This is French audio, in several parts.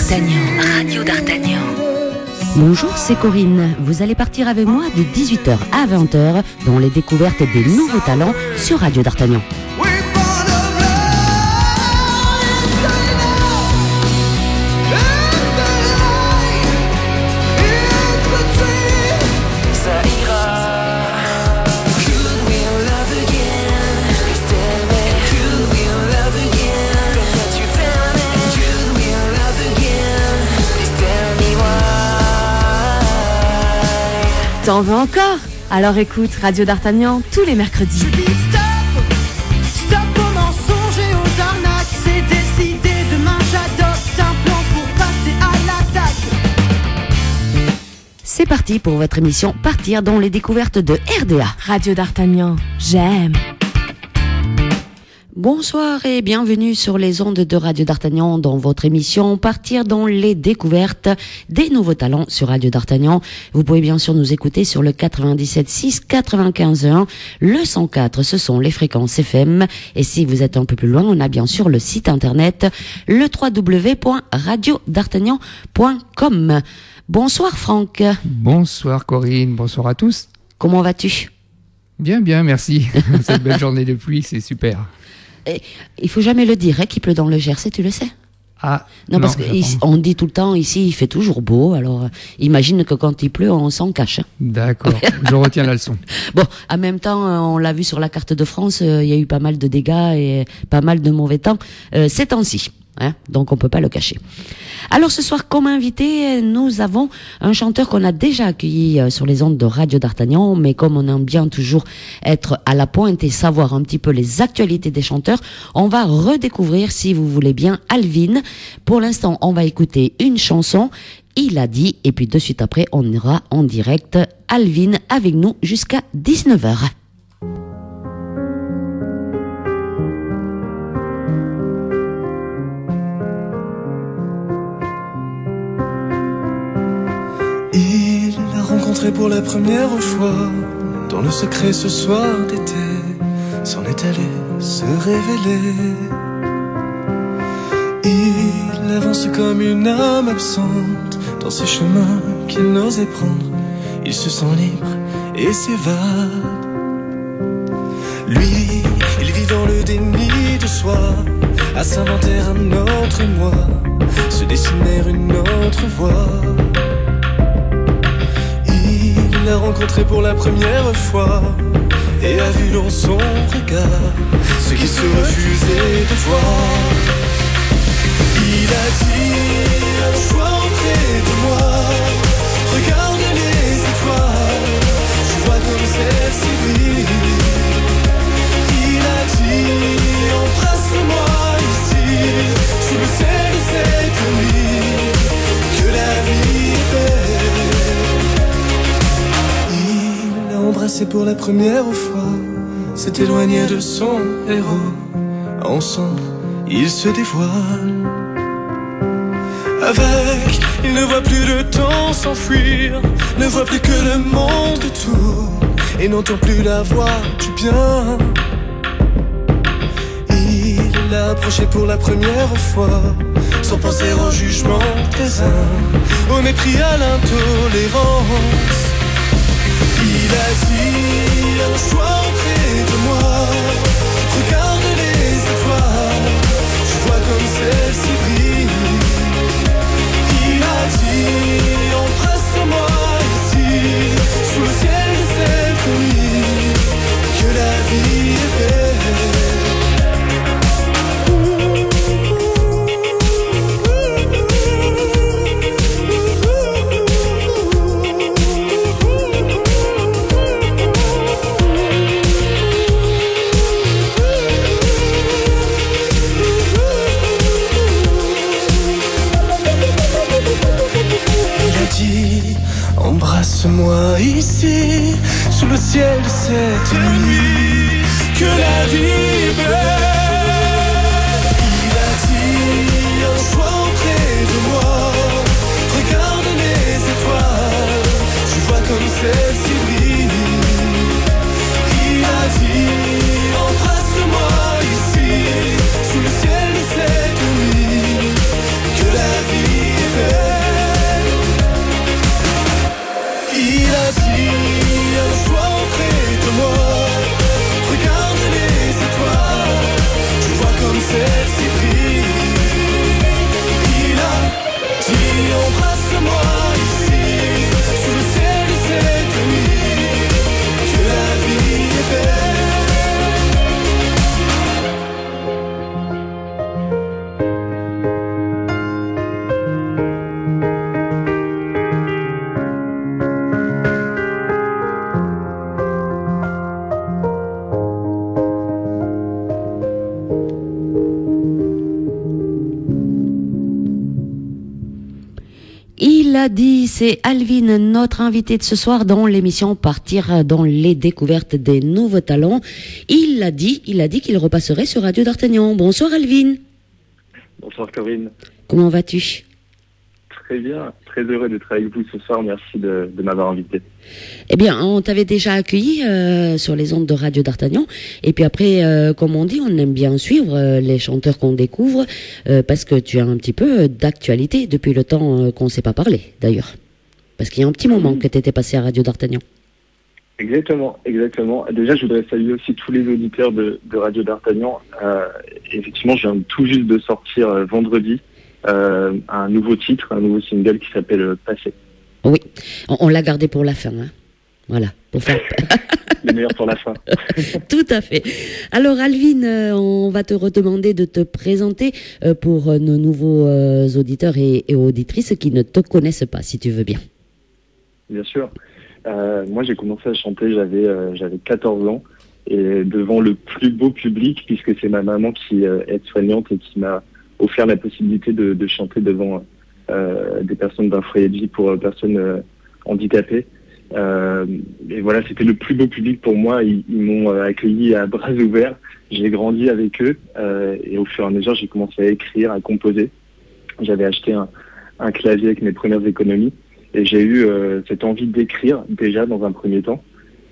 D'Artagnan, Radio D'Artagnan. Bonjour, c'est Corinne. Vous allez partir avec moi de 18h à 20h dans les découvertes des nouveaux talents sur Radio D'Artagnan. T'en veux encore Alors écoute Radio d'Artagnan tous les mercredis. Je dis stop, stop aux mensonges et aux arnaques. C'est décidé, demain j'adopte un plan pour passer à l'attaque. C'est parti pour votre émission Partir dans les découvertes de RDA. Radio d'Artagnan, j'aime. Bonsoir et bienvenue sur les ondes de Radio D'Artagnan dans votre émission Partir dans les découvertes des nouveaux talents sur Radio D'Artagnan. Vous pouvez bien sûr nous écouter sur le 97.6, 95.1, le 104, ce sont les fréquences FM. Et si vous êtes un peu plus loin, on a bien sûr le site internet, le www.radiodartagnan.com. Bonsoir Franck, Bonsoir Corinne, bonsoir à tous. comment vas-tu? Bien, bien, merci. Cette belle journée de pluie, c'est super. Eh, Il faut jamais le dire hein, qu'il pleut dans le Gers, tu le sais Ah, Non, parce j'apprends. qu'on dit tout le temps ici, il fait toujours beau. Alors, euh, imagine que quand il pleut, on s'en cache. hein. D'accord, je retiens la leçon. Bon, en même temps, euh, on l'a vu sur la carte de France, euh, il y a eu pas mal de dégâts et pas mal de mauvais temps euh, ces temps-ci. Hein, donc on peut pas le cacher. Alors ce soir, comme invité, nous avons un chanteur qu'on a déjà accueilli euh, sur les ondes de Radio d'Artagnan, mais comme on aime bien toujours être à la pointe et savoir un petit peu les actualités des chanteurs, on va redécouvrir, si vous voulez bien, Alvin. Pour l'instant, on va écouter une chanson. Il a dit, et puis de suite après, on ira en direct. Alvin avec nous jusqu'à 19h. Il l'a rencontré pour la première fois dans le secret ce soir d'été. S'en est allé se révéler. Il avance comme une âme absente dans ces chemins qu'il n'osait prendre. Il se sent libre et s'évade. Lui, il vit dans le déni de soi, à s'inventer un autre moi, se dessiner une autre voie. Il l'a rencontré pour la première fois et a vu dans son regard ce qui se refusait de voir. Il a dit un choix auprès de moi. Regarde les étoiles, je vois comme celle-ci brille. Il a dit embrasse-moi ici, sous le ciel de cette nuit, embrassé pour la première fois, s'est éloigné de son héros. Ensemble, ils se dévoilent. Avec, il ne voit plus le temps s'enfuir, ne voit plus que le monde autour, et n'entend plus la voix du bien. Il l'a approché pour la première fois, sans penser au jugement des uns, au mépris à l'intolérance. Un choix auprès de moi. Regarde les étoiles, je vois comme celle-ci Embrasse-moi ici, sous le ciel de cette nuit, que la vie. Il a dit, c'est Alvin, notre invité de ce soir dans l'émission Partir dans les découvertes des nouveaux talents. Il a dit, il a dit qu'il repasserait sur Radio d'Artagnan. Bonsoir Alvin. Bonsoir Corinne. Comment vas-tu? Très bien, très heureux d'être avec vous ce soir. Merci de, de m'avoir invité. Eh bien, on t'avait déjà accueilli euh, sur les ondes de Radio d'Artagnan. Et puis après, euh, comme on dit, on aime bien suivre euh, les chanteurs qu'on découvre parce que tu as un petit peu d'actualité depuis le temps qu'on ne s'est pas parlé, d'ailleurs. Parce qu'il y a un petit moment que tu étais passé à Radio d'Artagnan. Exactement, exactement. Déjà, je voudrais saluer aussi tous les auditeurs de, de Radio d'Artagnan. Effectivement, je viens tout juste de sortir vendredi euh, un nouveau titre, un nouveau single qui s'appelle euh, Passé. Oui, on, on l'a gardé pour la fin. Hein. Voilà, pour faire Le meilleur pour la fin. Tout à fait. Alors Alvin, euh, on va te redemander de te présenter pour nos nouveaux auditeurs et, et auditrices qui ne te connaissent pas, si tu veux bien. Bien sûr. Euh, moi, j'ai commencé à chanter, j'avais euh, j'avais 14 ans, et devant le plus beau public, puisque c'est ma maman qui euh, est soignante et qui m'a offert la possibilité de, chanter devant euh, des personnes d'un foyer de vie pour euh, personnes euh, handicapées. Et voilà, c'était le plus beau public pour moi. Ils, m'ont accueilli à bras ouverts. J'ai grandi avec eux, et au fur et à mesure, j'ai commencé à écrire, à composer. J'avais acheté un, clavier avec mes premières économies. Et j'ai eu cette envie d'écrire déjà dans un premier temps.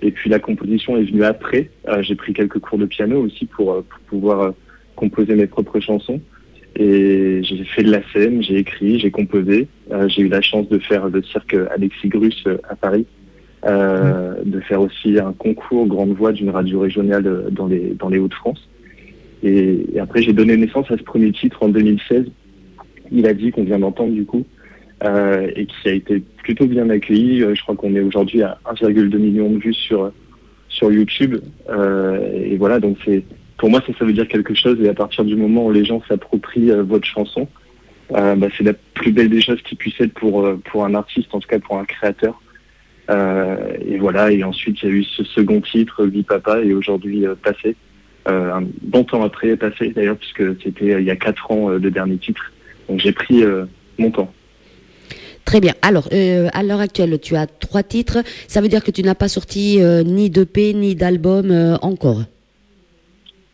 Et puis la composition est venue après. J'ai pris quelques cours de piano aussi pour, pouvoir composer mes propres chansons. Et j'ai fait de la scène, j'ai écrit, j'ai composé. Euh, j'ai eu la chance de faire le cirque Alexis Grus euh, à Paris. Euh, de faire aussi un concours grande voix d'une radio régionale dans les, dans les Hauts-de-France. Et, et après, j'ai donné naissance à ce premier titre en 2016. Il a dit qu'on vient d'entendre du coup euh, et qui a été plutôt bien accueilli. Je crois qu'on est aujourd'hui à 1,2 million de vues sur sur YouTube. Et voilà, donc c'est pour moi ça, ça veut dire quelque chose. Et à partir du moment où les gens s'approprient euh, votre chanson, euh, bah, c'est la plus belle des choses qui puisse être pour euh, pour un artiste, en tout cas pour un créateur. Et voilà. Et ensuite il y a eu ce second titre, Vie Papa, et aujourd'hui Passé. Un bon temps après Passé d'ailleurs, puisque c'était il y a quatre ans le dernier titre. Donc j'ai pris mon temps. Très bien. Alors, euh, à l'heure actuelle, tu as trois titres. Ça veut dire que tu n'as pas sorti euh, ni d'EP ni d'album euh, encore.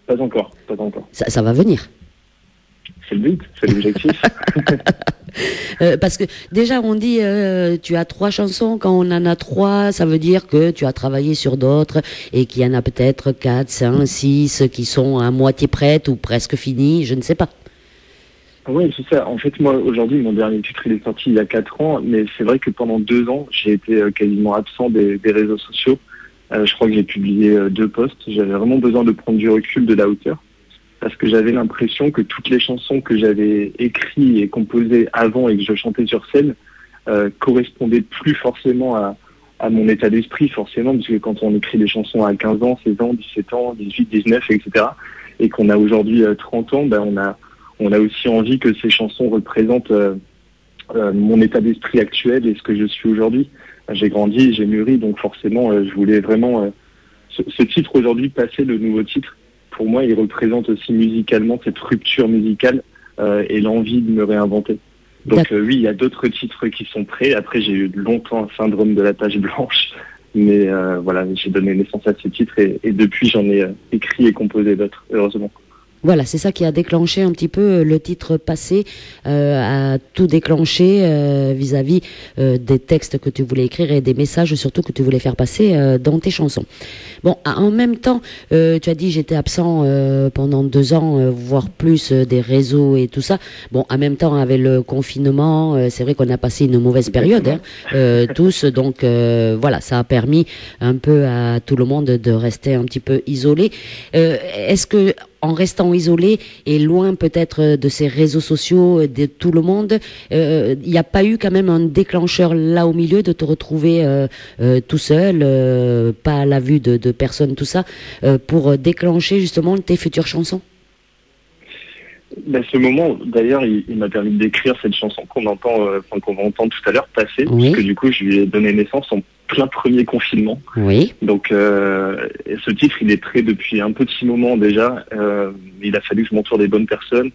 Pas encore, pas encore. Ça, ça va venir. C'est le but, c'est l'objectif. Euh, parce que déjà, on dit euh, tu as trois chansons. Quand on en a trois, ça veut dire que tu as travaillé sur d'autres et qu'il y en a peut-être quatre, cinq, six qui sont à moitié prêtes ou presque finies. Je ne sais pas. Oui, c'est ça. En fait, moi, aujourd'hui, mon dernier titre, il est sorti il y a quatre ans, mais c'est vrai que pendant deux ans, j'ai été euh, quasiment absent des, des réseaux sociaux. Euh, je crois que j'ai publié euh, deux posts. J'avais vraiment besoin de prendre du recul, de la hauteur, parce que j'avais l'impression que toutes les chansons que j'avais écrites et composées avant et que je chantais sur scène euh, correspondaient plus forcément à, mon état d'esprit, forcément, parce que quand on écrit des chansons à 15 ans, 16 ans, 17 ans, 18, 19, etc., et qu'on a aujourd'hui euh, 30 ans, ben, on a aussi envie que ces chansons représentent mon état d'esprit actuel et ce que je suis aujourd'hui. J'ai grandi, j'ai mûri, donc forcément, euh, je voulais vraiment euh, ce, ce titre aujourd'hui passer le nouveau titre. Pour moi, il représente aussi musicalement cette rupture musicale euh, et l'envie de me réinventer. Donc oui, il y a d'autres titres qui sont prêts. Après, j'ai eu longtemps un syndrome de la page blanche, mais voilà, j'ai donné naissance à ce titre et, et depuis, j'en ai écrit et composé d'autres, heureusement. Voilà, c'est ça qui a déclenché un petit peu euh, le titre passé, euh, a tout déclenché euh, vis-à-vis euh, des textes que tu voulais écrire et des messages surtout que tu voulais faire passer euh, dans tes chansons. Bon, à- en même temps, tu as dit j'étais absent pendant deux ans, voire plus des réseaux et tout ça. Bon, en même temps avec le confinement, c'est vrai qu'on a passé une mauvaise période, hein, tous. Donc voilà, ça a permis un peu à tout le monde de rester un petit peu isolé. Euh, Est-ce que en restant isolé et loin peut-être de ces réseaux sociaux, euh, de tout le monde, euh, il n'y a pas eu quand même un déclencheur là au milieu de te retrouver euh, euh, tout seul, euh, pas à la vue de, de personne, tout ça, euh, pour déclencher justement tes futures chansons? Ben, ce moment, d'ailleurs, il, il m'a permis d'écrire cette chanson qu'on entend, euh, qu'on va entendre tout à l'heure passer, Oui. puisque du coup, je lui ai donné naissance en plein premier confinement. Oui. Donc, euh, ce titre, il est prêt depuis un petit moment déjà. Euh, il a fallu que je m'entoure des bonnes personnes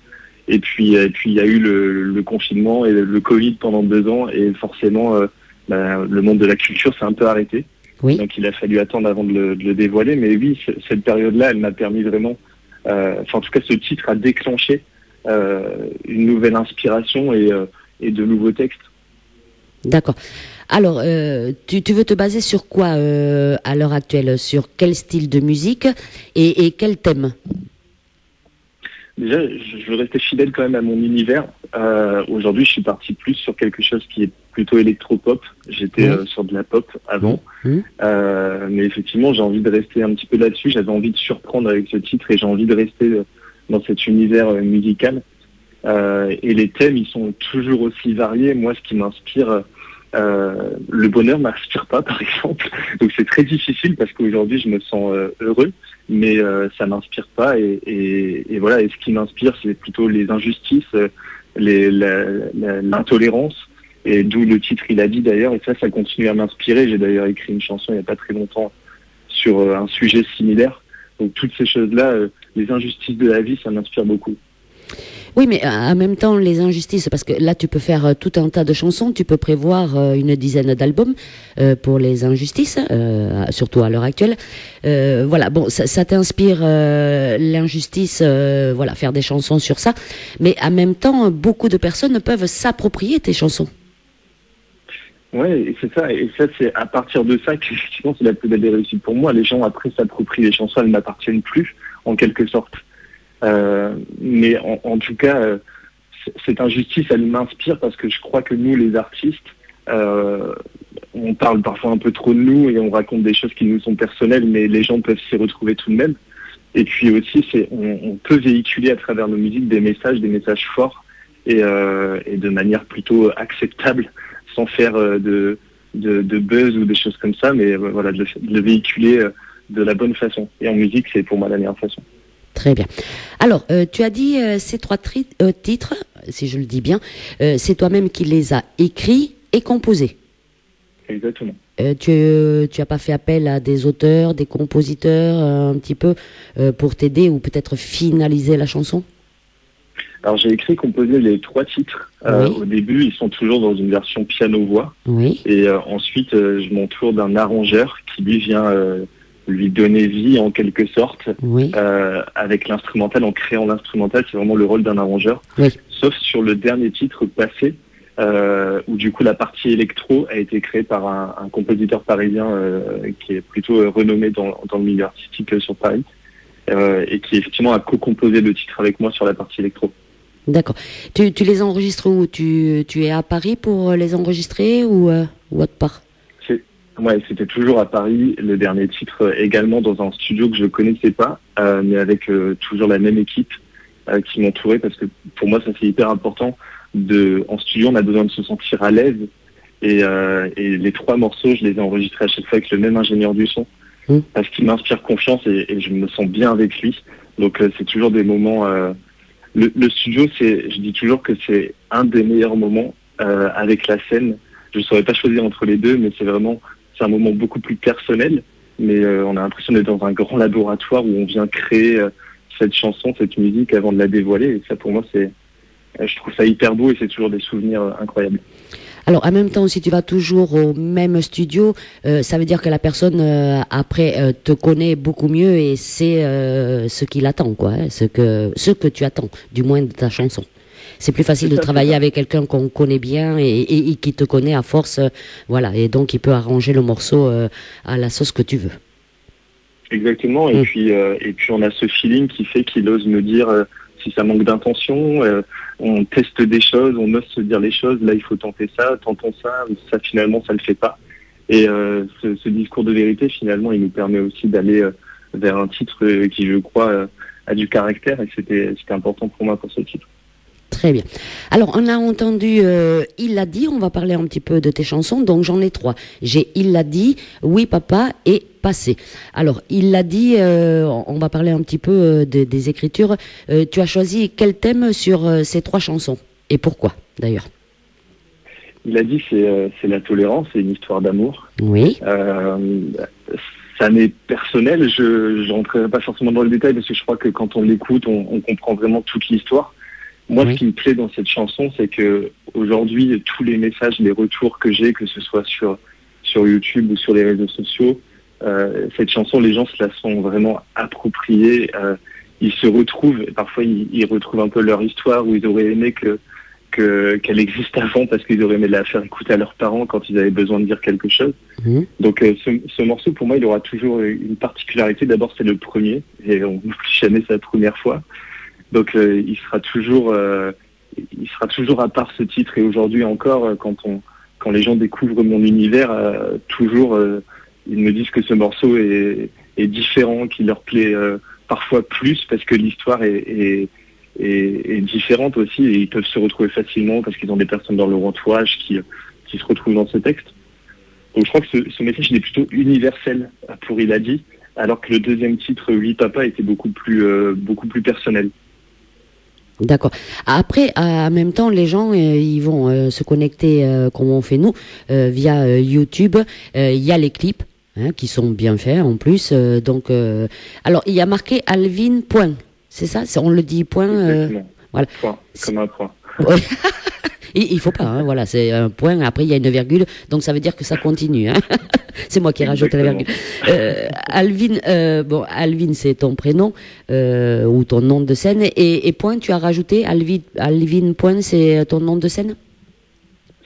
Et puis, et puis il y a eu le, le confinement et le Covid pendant deux ans, et forcément, euh, bah, le monde de la culture s'est un peu arrêté. Oui. Donc il a fallu attendre avant de le, de le dévoiler. Mais oui, cette période-là, elle m'a permis vraiment, euh, enfin en tout cas ce titre a déclenché euh, une nouvelle inspiration et, euh, et de nouveaux textes. D'accord. Alors, euh, tu, tu veux te baser sur quoi euh, à l'heure actuelle? Sur quel style de musique et, et quel thème? Déjà, je veux rester fidèle quand même à mon univers. Euh, Aujourd'hui, je suis parti plus sur quelque chose qui est plutôt électropop. J'étais Oui. sur de la pop avant. Euh, mais effectivement, j'ai envie de rester un petit peu là-dessus. J'avais envie de surprendre avec ce titre et j'ai envie de rester dans cet univers musical. Euh, et les thèmes, ils sont toujours aussi variés. Moi, ce qui m'inspire, euh, le bonheur m'inspire pas, par exemple. Donc c'est très difficile parce qu'aujourd'hui, je me sens euh, heureux, mais euh, ça m'inspire pas. Et, et, et voilà. Et ce qui m'inspire, c'est plutôt les injustices, euh, l'intolérance. Et d'où le titre, il a dit d'ailleurs. Et ça, ça continue à m'inspirer. J'ai d'ailleurs écrit une chanson il n'y a pas très longtemps sur un sujet similaire. Donc toutes ces choses-là, les injustices de la vie, ça m'inspire beaucoup. Oui, mais euh, en même temps, les injustices, parce que là, tu peux faire euh, tout un tas de chansons, tu peux prévoir euh, une dizaine d'albums pour les injustices, surtout à l'heure actuelle. Voilà, bon, ça, t'inspire l'injustice, voilà, faire des chansons sur ça. Mais en même temps, beaucoup de personnes peuvent s'approprier tes chansons. Ouais, c'est ça. Et ça, c'est à partir de ça qu'effectivement, c'est la plus belle des réussites pour moi. Les gens après s'approprient les chansons, elles ne m'appartiennent plus, en quelque sorte. Euh, mais en, tout cas, euh, cette injustice, elle m'inspire parce que je crois que nous, les artistes, euh, on parle parfois un peu trop de nous et on raconte des choses qui nous sont personnelles, mais les gens peuvent s'y retrouver tout de même. Et puis aussi, on, peut véhiculer à travers nos musiques des messages, des messages forts et, euh, et de manière plutôt acceptable, sans faire euh, de, de, de buzz ou des choses comme ça, mais voilà, de, de le véhiculer de la bonne façon. Et en musique, c'est pour moi la meilleure façon. Très bien. Alors, euh, tu as dit euh, ces trois euh, titres, si je le dis bien, c'est toi-même qui les as écrits et composés. Exactement. Tu, tu as pas fait appel à des auteurs, des compositeurs, un petit peu, pour t'aider ou peut-être finaliser la chanson? Alors j'ai écrit, composé les trois titres. Euh, Oui. Au début, ils sont toujours dans une version piano-voix. Oui. Et euh, ensuite, euh, je m'entoure d'un arrangeur qui lui vient lui donner vie en quelque sorte Oui. euh, avec l'instrumental, en créant l'instrumental. C'est vraiment le rôle d'un arrangeur. Oui. Sauf sur le dernier titre passé, euh, où du coup la partie électro a été créée par un, un compositeur parisien euh, qui est plutôt renommé dans, dans le milieu artistique sur Paris. et qui effectivement a co-composé le titre avec moi sur la partie électro. D'accord. Tu, tu les enregistres où? Tu, tu es à Paris pour les enregistrer ou, ou autre part? Ouais, c'était toujours à Paris, le dernier titre euh, également dans un studio que je ne connaissais pas, euh, mais avec euh, toujours la même équipe euh, qui m'entourait parce que pour moi ça c'est hyper important. De, en studio, on a besoin de se sentir à l'aise et, et les trois morceaux, je les ai enregistrés à chaque fois avec le même ingénieur du son Mm. parce qu'il m'inspire confiance et, et je me sens bien avec lui. Donc c'est toujours des moments. le, le studio, c'est, je dis toujours que c'est un des meilleurs moments avec la scène. Je ne saurais pas choisir entre les deux, mais c'est vraiment c'est un moment beaucoup plus personnel, mais euh, on a l'impression d'être dans un grand laboratoire où on vient créer euh, cette chanson, cette musique avant de la dévoiler. Et ça, pour moi, c'est, euh, je trouve ça hyper beau et c'est toujours des souvenirs incroyables. Alors, en même temps, si tu vas toujours au même studio, ça veut dire que la personne, après, te connaît beaucoup mieux et c'est ce qu'il attend, quoi. hein, ce, que, ce que tu attends, du moins de ta chanson. C'est plus facile de travailler avec quelqu'un qu'on connaît bien et, et- et qui te connaît à force. euh, voilà. Et donc, il peut arranger le morceau euh, à la sauce que tu veux. Exactement. Et Mm. puis, euh, et puis on a ce feeling qui fait qu'il ose me dire euh, si ça manque d'intention. euh, on teste des choses, on ose se dire les choses. Là, il faut tenter ça, tentons ça. Ça, finalement, ça le fait pas. Et ce, ce discours de vérité, finalement, il nous permet aussi d'aller vers un titre qui, je crois, a du caractère. Et c'était, c'était important pour moi pour ce titre. Très bien. Alors, on a entendu euh, Il l'a dit, on va parler un petit peu de tes chansons, donc j'en ai trois. J'ai Il l'a dit, Oui papa et Passé. Alors, Il l'a dit, euh, on va parler un petit peu euh, des- des écritures. Tu as choisi quel thème sur ces trois chansons Et pourquoi, d'ailleurs? Il a dit c'est, c'est la tolérance, c'est une histoire d'amour. Oui, ça m'est personnel, je n'entrerai pas forcément dans le détail parce que je crois que quand on l'écoute, on, on comprend vraiment toute l'histoire. Moi, Oui. ce qui me plaît dans cette chanson, c'est que aujourd'hui, tous les messages, les retours que j'ai, que ce soit sur sur YouTube ou sur les réseaux sociaux, euh, cette chanson, les gens se la sont vraiment appropriée. euh, ils se retrouvent, et parfois ils, ils retrouvent un peu leur histoire où ils auraient aimé que que- qu'elle existe avant parce qu'ils auraient aimé la faire écouter à leurs parents quand ils avaient besoin de dire quelque chose. Mhm. Donc euh, ce, ce morceau, pour moi, il aura toujours une particularité. D'abord, c'est le premier, et on n'oublie jamais sa première fois. Donc euh, il sera toujours, euh, il sera toujours à part ce titre. Et aujourd'hui encore, euh, quand on, quand les gens découvrent mon univers, toujours, ils me disent que ce morceau est, différent, qu'il leur plaît parfois plus parce que l'histoire est, est, aussi, et ils peuvent se retrouver facilement parce qu'ils ont des personnes dans leur entourage qui, qui se retrouvent dans ce texte. Donc je crois que ce, message il est plutôt universel pour Il a dit, alors que le deuxième titre, Oui Papa, était beaucoup plus, beaucoup plus personnel. D'accord. Après, en même temps, les gens, euh, ils vont euh, se connecter euh, comme on fait nous euh, via euh, YouTube. Euh, Il y a les clips hein, qui sont bien faits en plus. euh, donc, euh, alors il y a marqué Alvin point. C'est ça? On le dit point. euh, Exactement. voilà. Point, comme un point. il, il faut pas. Hein, voilà, c'est un point. Après, il y a une virgule. Donc ça veut dire que ça continue. Hein. c'est moi qui ai rajouté la virgule. Euh, Alvin, euh, bon, Alvin, c'est ton prénom euh, ou ton nom de scène. Et, et point, tu as rajouté Alvin, Alvin point, c'est ton nom de scène?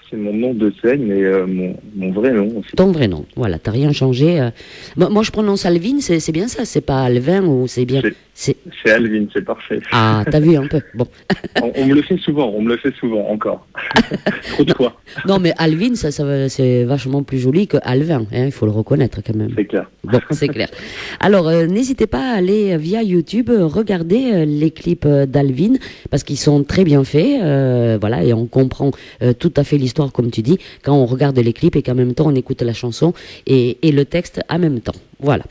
C'est mon nom de scène, mais euh, mon, mon vrai nom aussi. Ton vrai nom. Voilà, t'as rien changé. euh. Moi, moi, je prononce Alvin, c'est bien ça. C'est pas Alvin ou c'est bien. C'est- Alvin, c'est parfait. ah, t'as vu un peu. Bon, On, on me le fait souvent, on me le fait souvent encore. Trop de fois, non mais Alvin, ça, ça c'est vachement plus joli que Alvin. Hein, il faut le reconnaître quand même. c'est clair. Bon, c'est clair. Alors, euh, n'hésitez pas à aller via YouTube, euh, regarder euh, les clips euh, d'Alvin, parce qu'ils sont très bien faits, euh, voilà, et on comprend euh, tout à fait l'histoire, comme tu dis, quand on regarde les clips et qu'en même temps on écoute la chanson et, et le texte en même temps. Voilà.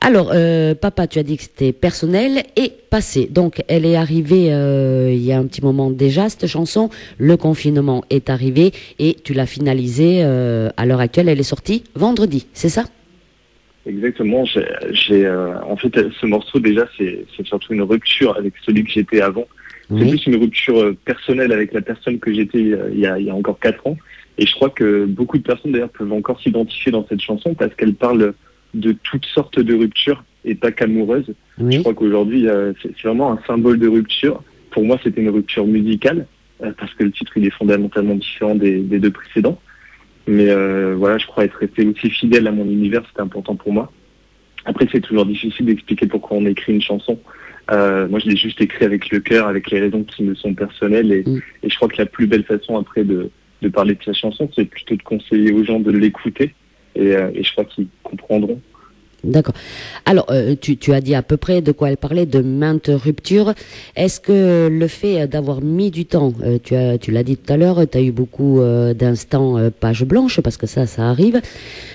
Alors, euh, papa, tu as dit que c'était personnel et passé. Donc, elle est arrivée euh, il y a un petit moment déjà, cette chanson. Le confinement est arrivé et tu l'as finalisée euh, à l'heure actuelle. Elle est sortie vendredi, c'est ça? Exactement. J'ai, euh, en fait, ce morceau déjà, c'est, surtout une rupture avec celui que j'étais avant. C'est plus une rupture euh, personnelle avec la personne que j'étais euh, il y a, il y a encore quatre ans. Et je crois que beaucoup de personnes d'ailleurs peuvent encore s'identifier dans cette chanson parce qu'elle parle de toutes sortes de ruptures et pas qu'amoureuses. Je crois qu'aujourd'hui, euh, c'est vraiment un symbole de rupture. Pour moi, c'était une rupture musicale, euh, parce que le titre, il est fondamentalement différent des, des deux précédents. Mais euh, voilà, je crois être resté aussi fidèle à mon univers, c'était important pour moi. Après, c'est toujours difficile d'expliquer pourquoi on écrit une chanson. Euh, moi, je l'ai juste écrit avec le cœur, avec les raisons qui me sont personnelles. Et, Mm. et je crois que la plus belle façon après de, de parler de sa chanson, c'est plutôt de conseiller aux gens de l'écouter. Et, euh, et je crois qu'ils comprendront. D'accord. Alors, euh, tu, as dit à peu près de quoi elle parlait, de maintes ruptures. Est-ce que le fait d'avoir mis du temps, euh, tu as, l'as dit tout à l'heure, tu as eu beaucoup euh, d'instants page blanche, parce que ça, ça arrive.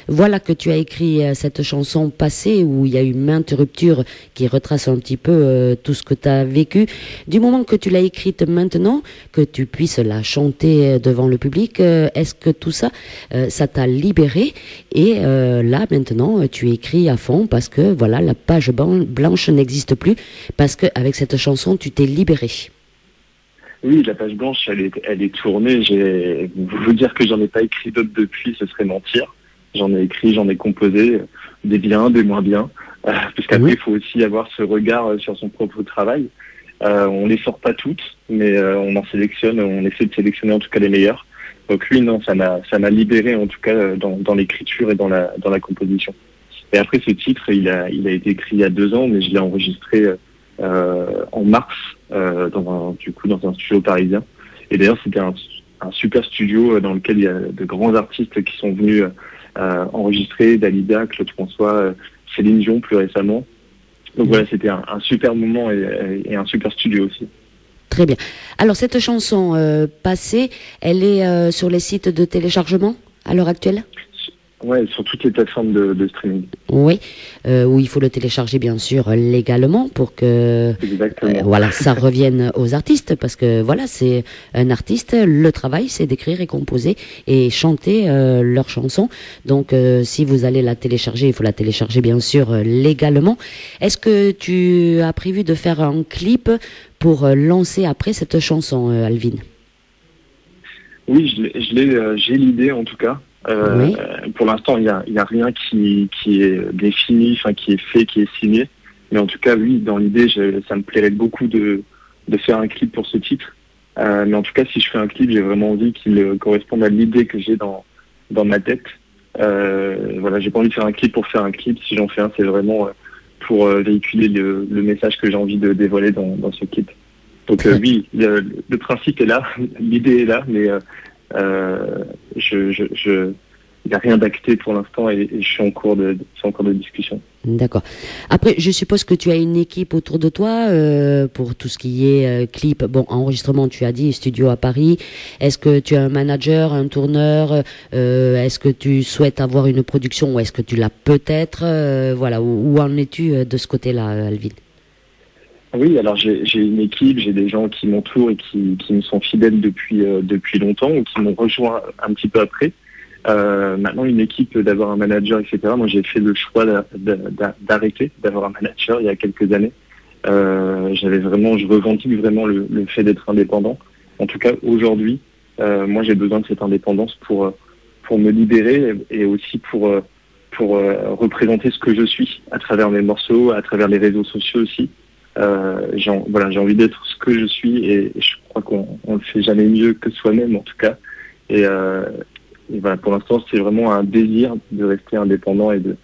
Voilà que tu as écrit cette chanson passée où il y a eu maintes ruptures qui retracent un petit peu tout ce que tu as vécu. Du moment que tu l'as écrite maintenant, que tu puisses la chanter devant le public, est-ce que tout ça, ça t'a libéré? Et là maintenant tu écris à fond parce que voilà la page blanche n'existe plus parce que avec cette chanson tu t'es libéré. Oui, la page blanche, elle est, elle est tournée. J'ai, vous dire que j'en ai pas écrit d'autres depuis, ce serait mentir. J'en ai écrit, j'en ai composé, des biens, des moins bien. Euh, parce qu'après, Oui. il faut aussi avoir ce regard euh, sur son propre travail. Euh, on les sort pas toutes, mais euh, on en sélectionne, on essaie de sélectionner en tout cas les meilleures. Donc oui, non, ça m'a, ça m'a libéré en tout cas dans, dans l'écriture et dans la, dans la composition. Et après, ce titre, il a, été écrit il y a deux ans, mais je l'ai enregistré euh, en mars, euh, dans un, du coup, dans un studio parisien. Et d'ailleurs, c'était un, super studio euh, dans lequel il y a de grands artistes qui sont venus enregistrer, Dalida, Claude François, Céline Dion plus récemment. Donc voilà, c'était un, super moment et, un super studio aussi. Très bien. Alors cette chanson passée, elle est sur les sites de téléchargement à l'heure actuelle? Ouais, sur toutes les plateformes de, de streaming. Oui, euh, où il faut le télécharger bien sûr légalement pour que euh, voilà ça revienne aux artistes parce que voilà c'est un artiste le travail c'est d'écrire et composer et chanter euh, leurs chansons donc euh, si vous allez la télécharger il faut la télécharger bien sûr légalement est-ce que tu as prévu de faire un clip pour lancer après cette chanson Alvin? Oui, je l'ai- j'ai l'idée en tout cas. Euh, Oui. Pour l'instant, il n'y a, y a rien qui, qui est défini, enfin qui est fait, qui est signé. Mais en tout cas, oui, dans l'idée, ça me plairait beaucoup de, de faire un clip pour ce titre. Euh, mais en tout cas, si je fais un clip, j'ai vraiment envie qu'il euh, corresponde à l'idée que j'ai dans, dans ma tête. Euh, voilà, j'ai pas envie de faire un clip pour faire un clip. Si j'en fais un, c'est vraiment euh, pour euh, véhiculer le, le message que j'ai envie de dévoiler dans, dans ce clip. Donc euh, oui, le, le principe est là, l'idée est là, mais euh, euh, je, il n'y a rien d'acté pour l'instant et, je suis en cours de, en cours de discussion. D'accord. Après, je suppose que tu as une équipe autour de toi euh, pour tout ce qui est euh, clip. Bon, enregistrement, tu as dit, studio à Paris. Est-ce que tu as un manager, un tourneur Est-ce que tu souhaites avoir une production ou est-ce que tu l'as peut-être Voilà, où, où en es-tu de ce côté-là, Alvin? Oui, alors j'ai une équipe, j'ai des gens qui m'entourent et qui, qui me sont fidèles depuis, euh, depuis longtemps ou qui m'ont rejoint un petit peu après. Euh, maintenant, une équipe, d'avoir un manager, etc. Moi, j'ai fait le choix d'a- d'a- d'arrêter d'avoir un manager il y a quelques années. Euh, J'avais vraiment, je revendique vraiment le, le fait d'être indépendant. En tout cas, aujourd'hui, moi, j'ai besoin de cette indépendance pour pour me libérer et, aussi pour pour représenter ce que je suis à travers mes morceaux, à travers les réseaux sociaux aussi. Euh, j'ai voilà, j'ai envie d'être ce que je suis et, et je crois qu'on on le fait jamais mieux que soi-même en tout cas. Et, euh, et voilà, pour l'instant, c'est vraiment un désir de rester indépendant et de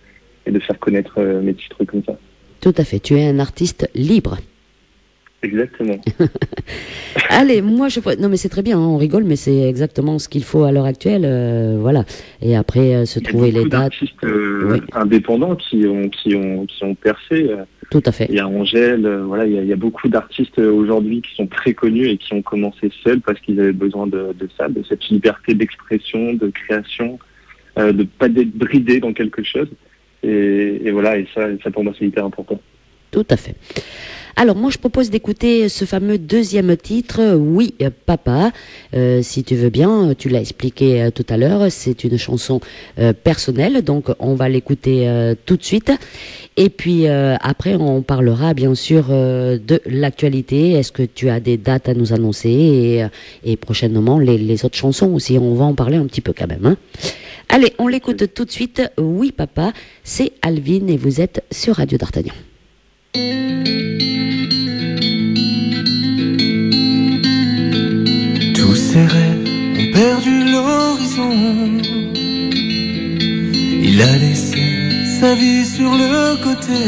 et de faire connaître euh, mes titres comme ça. Tout à fait. Tu es un artiste libre. Exactement. Allez, moi je non mais c'est très bien, hein, on rigole, mais c'est exactement ce qu'il faut à l'heure actuelle, euh, voilà. Et après euh, se Il y a trouver les dates, d'artistes euh, Oui. indépendants qui ont qui ont qui ont percé. Tout à fait. Il y a Angèle, euh, voilà, il y a, il y a beaucoup d'artistes euh, aujourd'hui qui sont très connus et qui ont commencé seuls parce qu'ils avaient besoin de, de ça, de cette liberté d'expression, de création, euh, de pas d'être bridé dans quelque chose. Et, et voilà, et ça, ça pour moi c'est hyper important. Tout à fait. Alors moi je propose d'écouter ce fameux deuxième titre, Oui Papa, Euh, si tu veux bien, tu l'as expliqué euh, tout à l'heure, c'est une chanson euh, personnelle, donc on va l'écouter tout de suite. Et puis après on parlera bien sûr de l'actualité, est-ce que tu as des dates à nous annoncer et, prochainement les, autres chansons aussi, on va en parler un petit peu quand même. hein. Allez, on l'écoute tout de suite, Oui Papa, c'est Alvin et vous êtes sur Radio D'Artagnan. Perdu l'horizon. Il a laissé sa vie sur le côté.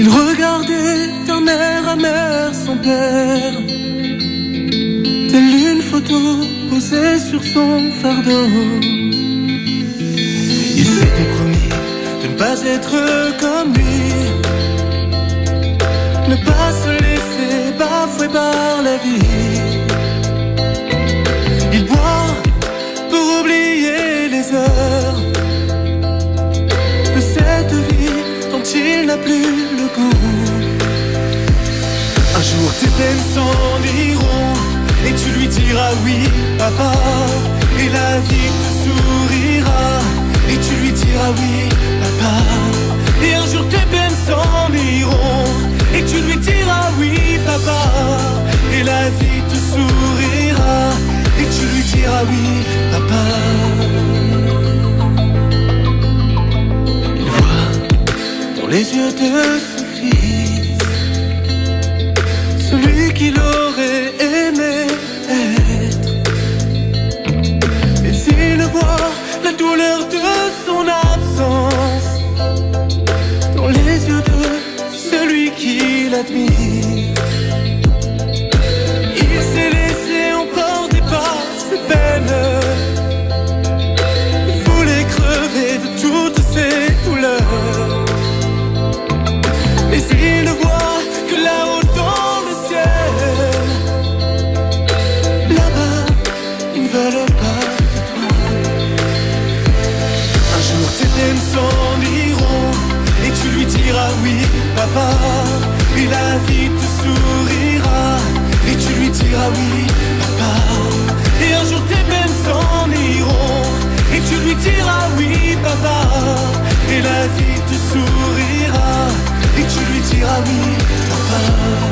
Il regardait d'un air amer son père. Telle une photo posée sur son fardeau. Il s'était promis de ne pas être comme lui. Ne pas se laisser bafouer par la vie. Pour oublier les heures de cette vie dont il n'a plus le goût. Un jour tes peines s'en iront et tu lui diras oui papa et la vie te sourira et tu lui diras oui papa et un jour tes peines s'en iront et tu lui diras oui papa et la vie te sourira et tu lui diras oui papa Il voit dans les yeux de son fils celui qu'il aurait aimé être. Mais il voit la douleur de son absence dans les yeux de celui qu'il admire. puis la vie te sourira et tu lui diras oui, papa. Et un jour tes peines s'en iront et tu lui diras oui, papa. Et la vie te sourira et tu lui diras oui, papa.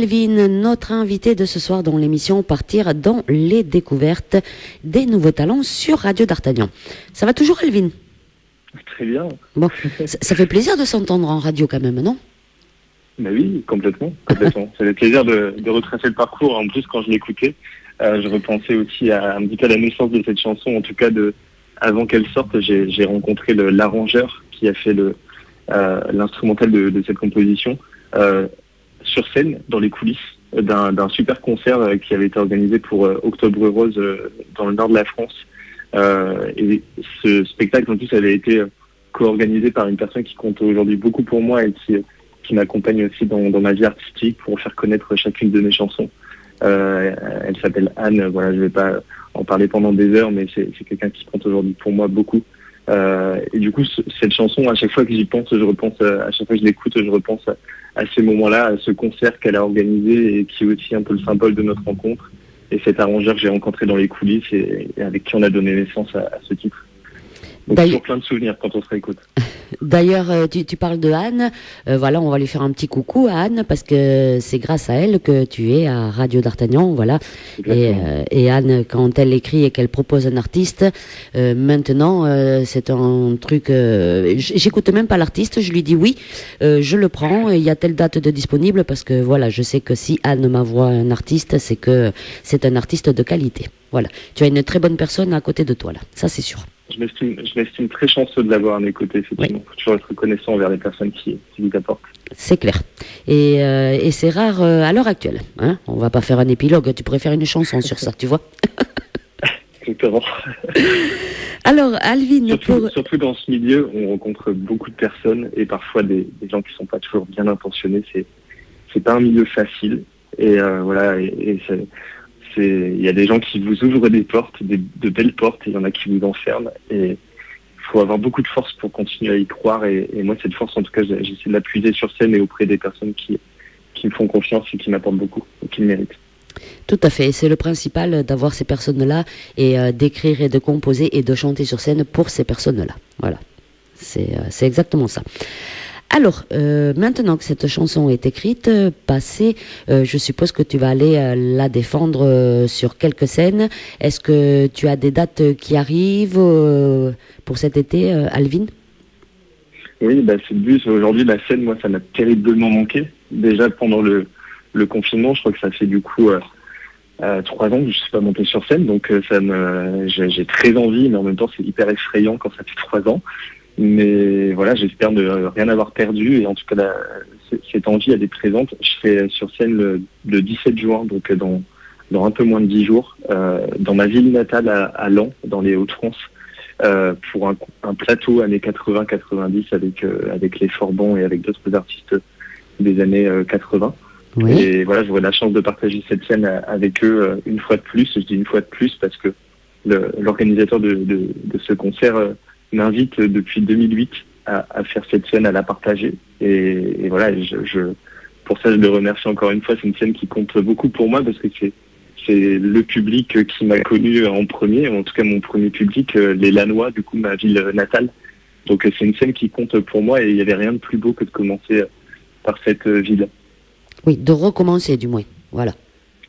C'est Alvin, notre invité de ce soir dans l'émission Partir dans les découvertes des nouveaux talents sur Radio d'Artagnan. Ça va toujours, Alvin Très bien. Bon, ça, ça fait plaisir de s'entendre en radio quand même, non? Oui, complètement. complètement. Ça fait plaisir de, de retracer le parcours. En plus, quand je l'écoutais, euh, je repensais aussi à un petit peu à la naissance de cette chanson. En tout cas, de, avant qu'elle sorte, j'ai rencontré l'arrangeur qui a fait euh, l'instrumental de, de cette composition euh, sur scène, dans les coulisses d'un super concert euh, qui avait été organisé pour euh, Octobre Rose euh, dans le nord de la France. Et ce spectacle, en plus, avait été co-organisé par une personne qui compte aujourd'hui beaucoup pour moi et qui, qui m'accompagne aussi dans, dans ma vie artistique pour faire connaître chacune de mes chansons. Euh, elle s'appelle Anne, voilà, je vais pas en parler pendant des heures, mais c'est quelqu'un qui compte aujourd'hui pour moi beaucoup. Euh, et du coup, ce- cette chanson, à chaque fois que j'y pense, je repense, à chaque fois que je l'écoute, je repense à, ces moments-là, à ce concert qu'elle a organisé et qui est aussi un peu le symbole de notre rencontre. Et cet arrangeur que j'ai rencontré dans les coulisses et, avec qui on a donné naissance à ce titre. Donc D'ailleurs- toujours plein de souvenirs quand on se réécoute. D'ailleurs, euh, tu, tu parles de Anne. Euh, voilà, on va lui faire un petit coucou à Anne parce que c'est grâce à elle que tu es à Radio d'Artagnan. Voilà. Et, euh, et Anne, quand elle écrit et qu'elle propose un artiste, euh, maintenant, euh, c'est un truc. euh, J'écoute même pas l'artiste. Je lui dis oui, euh, je le prends. Il y a telle date de disponible parce que voilà, je sais que si Anne m'envoie un artiste, c'est que c'est un artiste de qualité. Voilà. Tu as une très bonne personne à côté de toi là. Ça, c'est sûr. Je m'estime, très chanceux de l'avoir à mes côtés, effectivement. Faut toujours être reconnaissant envers les personnes qui, qui nous apportent. C'est clair. Et, euh, et c'est rare euh, à l'heure actuelle. Hein On va pas faire un épilogue. Tu pourrais faire une chanson sur ça, tu vois. Exactement. Alors, Alvin, Surtout, pour... surtout dans ce milieu, on rencontre beaucoup de personnes et parfois des, des gens qui sont pas toujours bien intentionnés. C'est c'est pas un milieu facile et euh, voilà. Et, et il y a des gens qui vous ouvrent des portes, des, de belles portes, et il y en a qui vous enferment. Et il faut avoir beaucoup de force pour continuer à y croire. Et, moi, cette force, en tout cas, j'essaie de la puiser sur scène et auprès des personnes qui qui me font confiance et qui m'apportent beaucoup et qui le méritent. Tout à fait. C'est le principal d'avoir ces personnes-là et euh, d'écrire et de composer et de chanter sur scène pour ces personnes-là. Voilà. C'est euh, c'est exactement ça. Alors, euh, maintenant que cette chanson est écrite, euh, passée, euh, je suppose que tu vas aller la défendre sur quelques scènes. Est-ce que tu as des dates qui arrivent pour cet été, Alvin? Oui, bah, c'est le but. Aujourd'hui, la scène, moi, ça m'a terriblement manqué. Déjà pendant le, confinement, je crois que ça fait du coup trois ans que je suis pas monté sur scène, donc ça me, j'ai très envie, mais en même temps, c'est hyper effrayant quand ça fait trois ans. Mais voilà, j'espère ne rien avoir perdu et en tout cas, la- cette envie, elle est présente. Je serai sur scène le, le 17 juin, donc dans dans un peu moins de dix jours, euh, dans ma ville natale à, à Lens, dans les Hauts-de-France euh, pour un, un plateau années 80-90 avec euh, avec les Forbans et avec d'autres artistes des années euh, 80. Oui. Et voilà, j'aurai la chance de partager cette scène avec eux une fois de plus. Je dis une fois de plus parce que l'organisateur de, de, de ce concert m'invite depuis 2008 à, à faire cette scène, à la partager. Et, voilà, je, je, pour ça, je le remercie encore une fois. C'est une scène qui compte beaucoup pour moi parce que c'est c'est le public qui m'a connu en premier, en tout cas mon premier public, les Lanois, du coup ma ville natale. Donc c'est une scène qui compte pour moi et il n'y avait rien de plus beau que de commencer par cette ville. Oui, de recommencer du moins. Voilà.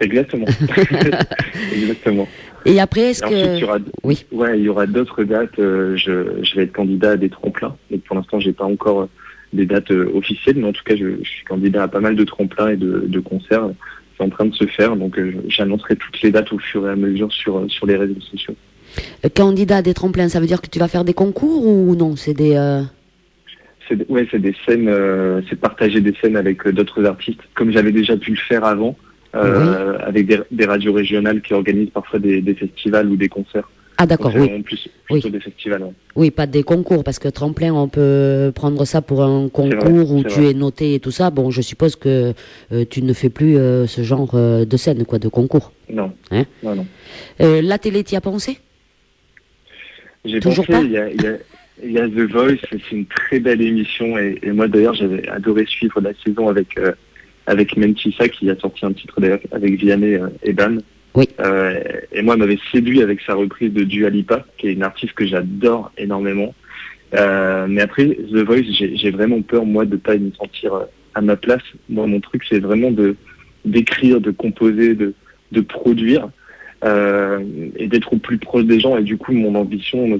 Exactement. Exactement. Et après, est-ce ensuite, il y que... aura, Oui. ouais, il y aura d'autres dates. euh, je, je vais être candidat à des tremplins. Pour l'instant, j'ai pas encore euh, des dates euh, officielles. Mais en tout cas, je, je suis candidat à pas mal de tremplins et de, de concerts. C'est en train de se faire. Donc, euh, j'annoncerai toutes les dates au fur et à mesure sur, sur les réseaux sociaux. Candidat à des tremplins, ça veut dire que tu vas faire des concours ou non C'est des... c'est ouais, c'est des scènes, c'est partager des scènes avec d'autres artistes, comme j'avais déjà pu le faire avant, euh, avec des, des radios régionales qui organisent parfois des, des festivals ou des concerts. Ah d'accord, oui. plus, plutôt des festivals. Oui, pas des concours, parce que tremplin, on peut prendre ça pour un concours où tu vrai. es noté et tout ça. Bon, je suppose que euh, tu ne fais plus euh, ce genre de scène, quoi, de concours. Non, Hein non, non. La télé, t'y as pensé? J'ai Toujours pensé, pas? il y a, il y a- il y a The Voice, c'est une très belle émission et, et moi d'ailleurs j'avais adoré suivre la saison avec euh, avec Mentissa qui a sorti un titre d'ailleurs avec Vianney euh, et Dan. Oui. Euh, et moi elle m'avait séduit avec sa reprise de Dua Lipa, qui est une artiste que j'adore énormément. Euh, mais après The Voice, j'ai vraiment peur moi de pas me sentir euh, à ma place. Moi mon truc c'est vraiment de d'écrire, de composer, de de produire euh, et d'être au plus proche des gens. Et du coup mon ambition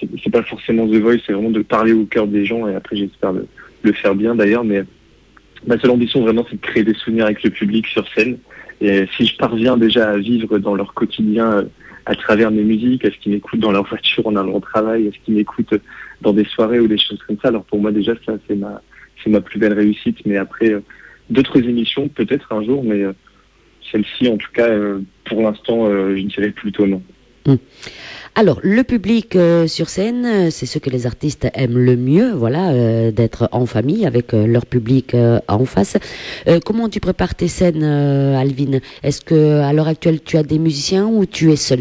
c'est pas forcément The Voice, c'est vraiment de parler au cœur des gens et après j'espère le, le faire bien d'ailleurs. Mais ma seule ambition vraiment c'est de créer des souvenirs avec le public sur scène. Et si je parviens déjà à vivre dans leur quotidien euh, à travers mes musiques, est-ce qu'ils m'écoutent dans leur voiture en allant au travail, est-ce qu'ils m'écoutent dans des soirées ou des choses comme ça, alors pour moi déjà ça c'est ma c'est ma plus belle réussite. Mais après euh, d'autres émissions peut-être un jour, mais euh, celle-ci en tout cas euh, pour l'instant euh, je dirais plutôt non. Alors, le public euh, sur scène, euh, c'est ce que les artistes aiment le mieux, voilà, euh, d'être en famille avec leur public en face. Comment tu prépares tes scènes, Alvin? Est-ce que à l'heure actuelle tu as des musiciens ou tu es seul?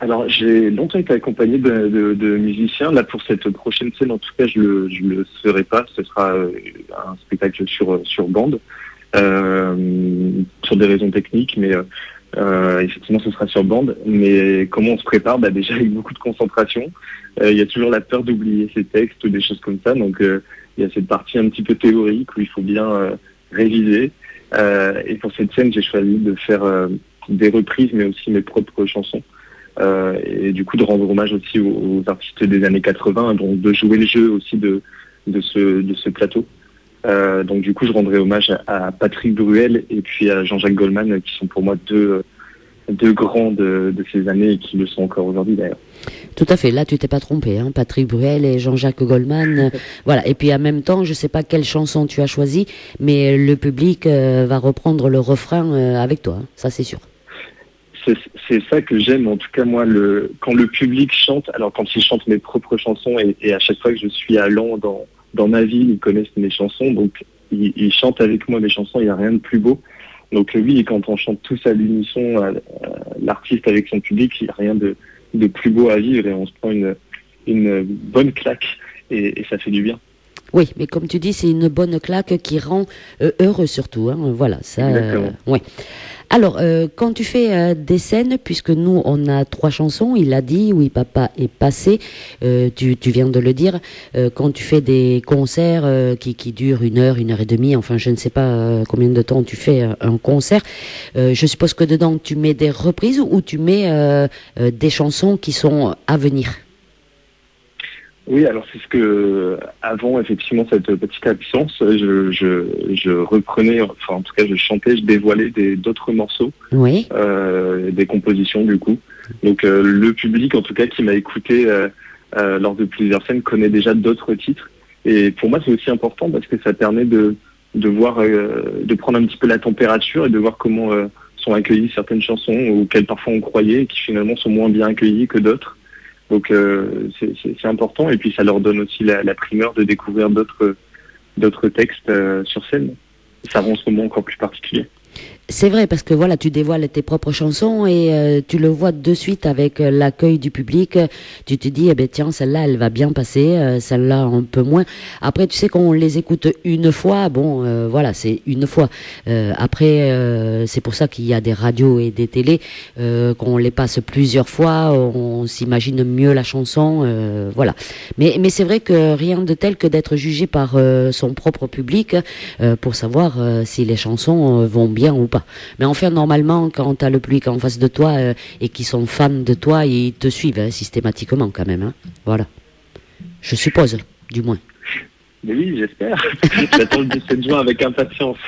Alors, j'ai longtemps été accompagné de, musiciens. Là, pour cette prochaine scène, en tout cas, je le, le serai pas. Ce sera un spectacle sur, sur bande, sur des raisons techniques, mais euh, effectivement, ce sera sur bande. Mais comment on se prépare? Bah, Déjà, avec beaucoup de concentration. Euh, Il y a toujours la peur d'oublier ses textes ou des choses comme ça. Donc, euh, il y a cette partie un petit peu théorique où il faut bien euh, réviser. Et pour cette scène, j'ai choisi de faire des reprises, mais aussi mes propres chansons. Et du coup de rendre hommage aussi aux, aux artistes des années 80, donc de jouer le jeu aussi de, de, ce, de ce plateau. Euh, donc du coup je rendrai hommage à, à Patrick Bruel et puis à Jean-Jacques Goldman qui sont pour moi deux, deux grands de, de ces années et qui le sont encore aujourd'hui d'ailleurs. Tout à fait. Là, tu t'es pas trompé. Hein. Patrick Bruel et Jean-Jacques Goldman. voilà. Et puis en même temps, je sais pas quelle chanson tu as choisi, mais le public euh, va reprendre le refrain euh, avec toi. hein. Ça, c'est sûr. C'est c'est ça que j'aime en tout cas moi le quand le public chante alors quand il chante mes propres chansons et, et à chaque fois que je suis à Lens dans dans ma ville ils connaissent mes chansons donc ils, ils chantent avec moi mes chansons il n'y a rien de plus beau donc euh, oui quand on chante tous à l'unisson euh, euh, l'artiste avec son public il n'y a rien de de plus beau à vivre et on se prend une une bonne claque et, et ça fait du bien Oui, mais comme tu dis, c'est une bonne claque qui rend euh, heureux surtout. Hein. Voilà, ça. Exactement. ouais. Alors, euh, quand tu fais euh, des scènes, puisque nous, on a trois chansons, il a dit, oui, papa est passé, euh, tu, tu viens de le dire, quand tu fais des concerts qui, qui durent une heure, une heure et demie, enfin, je ne sais pas combien de temps tu fais un concert, je suppose que dedans, tu mets des reprises ou tu mets des chansons qui sont à venir? Oui, alors c'est ce que avant effectivement cette petite absence, je, je, je reprenais, enfin en tout cas je chantais, je dévoilais des d'autres morceaux, Oui. euh, des compositions du coup. Donc euh, le public en tout cas qui m'a écouté euh, euh, lors de plusieurs scènes connaît déjà d'autres titres. Et pour moi c'est aussi important parce que ça permet de de voir, euh, de prendre un petit peu la température et de voir comment euh, sont accueillies certaines chansons auxquelles parfois on croyait et qui finalement sont moins bien accueillies que d'autres. Donc euh, c'est- important et puis ça leur donne aussi la, la primeur de découvrir d'autres d'autres textes euh, sur scène. Ça rend ce moment encore plus particulier. C'est vrai parce que voilà, tu dévoiles tes propres chansons et euh, tu le vois de suite avec euh, l'accueil du public. Tu te dis, eh ben tiens, celle-là, elle va bien passer, euh, celle-là un peu moins. Après, tu sais qu'on les écoute une fois, bon, euh, voilà, c'est une fois. Euh, après, c'est pour ça qu'il y a des radios et des télés qu'on les passe plusieurs fois, on s'imagine mieux la chanson, voilà. Mais mais c'est vrai que rien de tel que d'être jugé par son propre public pour savoir si les chansons vont bien ou pas. Mais enfin, normalement, quand tu as le public en face de toi euh, et qui sont fans de toi, ils te suivent hein, systématiquement quand même. hein. Voilà. Je suppose, du moins. Mais oui, j'espère. J'attends le 17 juin avec impatience.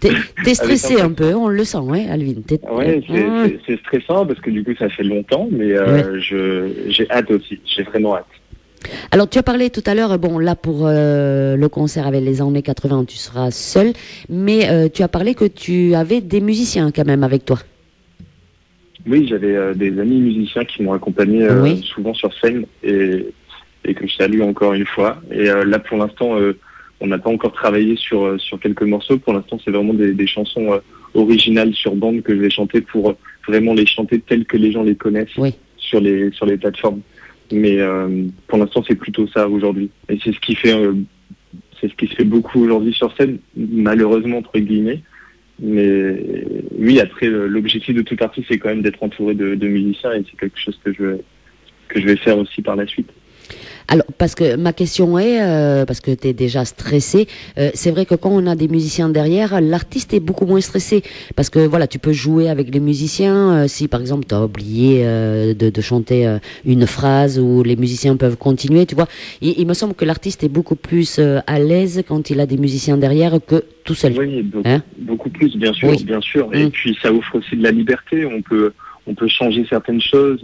T'es stressé un peu, on le sent, ouais, Alvin. T'es- Ouais, c'est stressant parce que du coup ça fait longtemps, mais euh, je j'ai hâte aussi. J'ai vraiment hâte. Alors, tu as parlé tout à l'heure, bon, là, pour euh, le concert avec les années 80, tu seras seul, mais euh, tu as parlé que tu avais des musiciens quand même avec toi. Oui, j'avais euh, des amis musiciens qui m'ont accompagné euh, Oui. souvent sur scène et, et que je salue encore une fois. Et euh, là, pour l'instant, euh, on n'a pas encore travaillé sur, euh, sur quelques morceaux. Pour l'instant, c'est vraiment des, des chansons euh, originales sur bande que je vais chanter pour euh, vraiment les chanter telles que les gens les connaissent Oui. sur les sur les plateformes. Mais euh, pour l'instant, c'est plutôt ça aujourd'hui. Et c'est ce qui fait euh, c'est ce qui se fait beaucoup aujourd'hui sur scène, malheureusement entre guillemets. Mais oui, après euh, l'objectif de tout artiste, c'est quand même d'être entouré de, de musiciens et c'est quelque chose que je que je vais faire aussi par la suite. Alors, parce que ma question est, euh, parce que tu es déjà stressé, euh, c'est vrai que quand on a des musiciens derrière, l'artiste est beaucoup moins stressé. Parce que voilà, tu peux jouer avec les musiciens. euh, si par exemple tu as oublié euh, de, de chanter euh, une phrase ou les musiciens peuvent continuer, tu vois. Il, il me semble que l'artiste est beaucoup plus euh, à l'aise quand il a des musiciens derrière que tout seul. Oui, beaucoup, Hein beaucoup plus, bien sûr, Oui. bien sûr. Et Mm. puis ça offre aussi de la liberté. On peut, on peut changer certaines choses.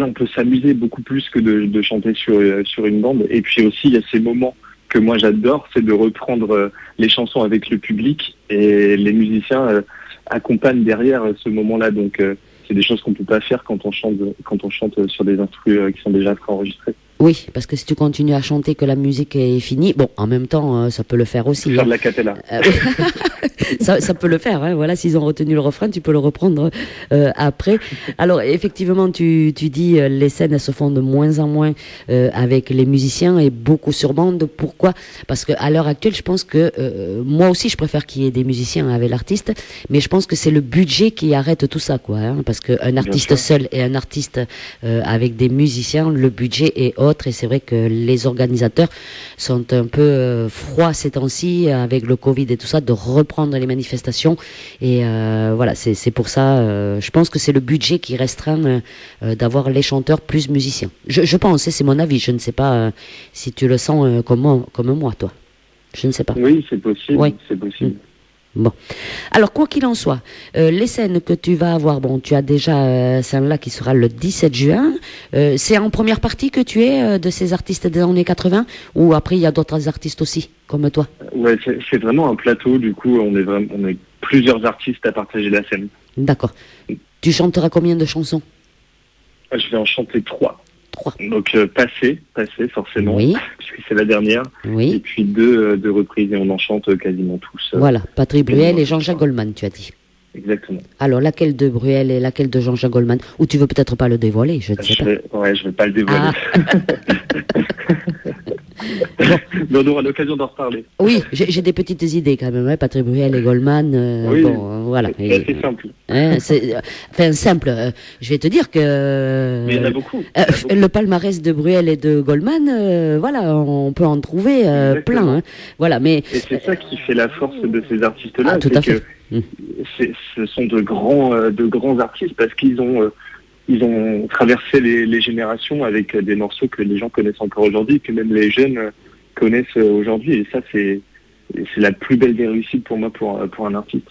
On peut s'amuser beaucoup plus que de, chanter sur euh, sur une bande. Et puis aussi, il y a ces moments que moi j'adore, c'est de reprendre euh, les chansons avec le public et les musiciens euh, accompagnent derrière ce moment-là. Donc c'est des choses qu'on peut pas faire quand on chante quand on chante sur des instruments qui sont déjà préenregistrés. Oui, parce que si tu continues à chanter que la musique est finie, bon, en même temps, euh, ça peut le faire aussi. Faire hein. de la capella. Euh, ça, ça peut le faire, hein, voilà, s'ils ont retenu le refrain, tu peux le reprendre euh, après. Alors, effectivement, tu, tu dis les scènes elles se font de moins en moins euh, avec les musiciens et beaucoup sur bande. Pourquoi? Parce que à l'heure actuelle, je pense que euh, moi aussi, je préfère qu'il y ait des musiciens avec l'artiste, mais je pense que c'est le budget qui arrête tout ça, quoi. hein, parce qu'un artiste seul et un artiste avec des musiciens, le budget est et c'est vrai que les organisateurs sont un peu euh, froids ces temps-ci avec le Covid et tout ça de reprendre les manifestations. Et euh, voilà c'est pour ça euh, je pense que c'est le budget qui restreint euh, d'avoir les chanteurs plus musiciens. Je, je pense hein, c'est mon avis. Je ne sais pas si tu le sens comme moi, comme moi toi. Je ne sais pas. Oui, c'est possible. Oui. C'est possible. Bon. Alors, quoi qu'il en soit, euh, les scènes que tu vas avoir, bon, tu as déjà euh, celle-là qui sera le 17 juin. Euh, c'est en première partie que tu es de ces artistes des années 80 ou après il y a d'autres artistes aussi, comme toi? Ouais, c'est c'est vraiment un plateau. Du coup, on est vraiment, on est plusieurs artistes à partager la scène. D'accord. Tu chanteras combien de chansons? Je vais en chanter trois. Donc euh, passé, passé forcément, Oui, puisque c'est la dernière. Et oui. puis deux, euh, deux reprises et on en chante euh, quasiment tous. Voilà, Patrick Bruel et Jean-Jacques Goldman, tu as dit. Exactement. Alors, laquelle de Bruel et laquelle de Jean-Jacques Goldman? Ou tu veux peut-être pas le dévoiler, je ne sais Je pas. vais, ouais, je vais pas le dévoiler. Ah. Mais on aura l'occasion d'en reparler. Oui, j'ai des petites idées quand même, hein, Patrick Bruel et Goldman. euh, Oui. bon, euh, voilà. C'est simple. Hein, enfin, simple. euh, je vais te dire que Mais il y en a beaucoup. Il y en a beaucoup. le palmarès de Bruel et de Goldman, voilà, on peut en trouver plein. hein. Voilà, mais Et c'est ça qui fait la force de ces artistes-là. Ah, tout c'est à fait. que Mm. c'est- ce sont de grands, de grands artistes parce qu'ils ont, ils ont traversé les, les générations avec des morceaux que les gens connaissent encore aujourd'hui, que même les jeunes connaissent aujourd'hui. Et ça, c'est la plus belle des réussites pour moi, pour, pour un artiste.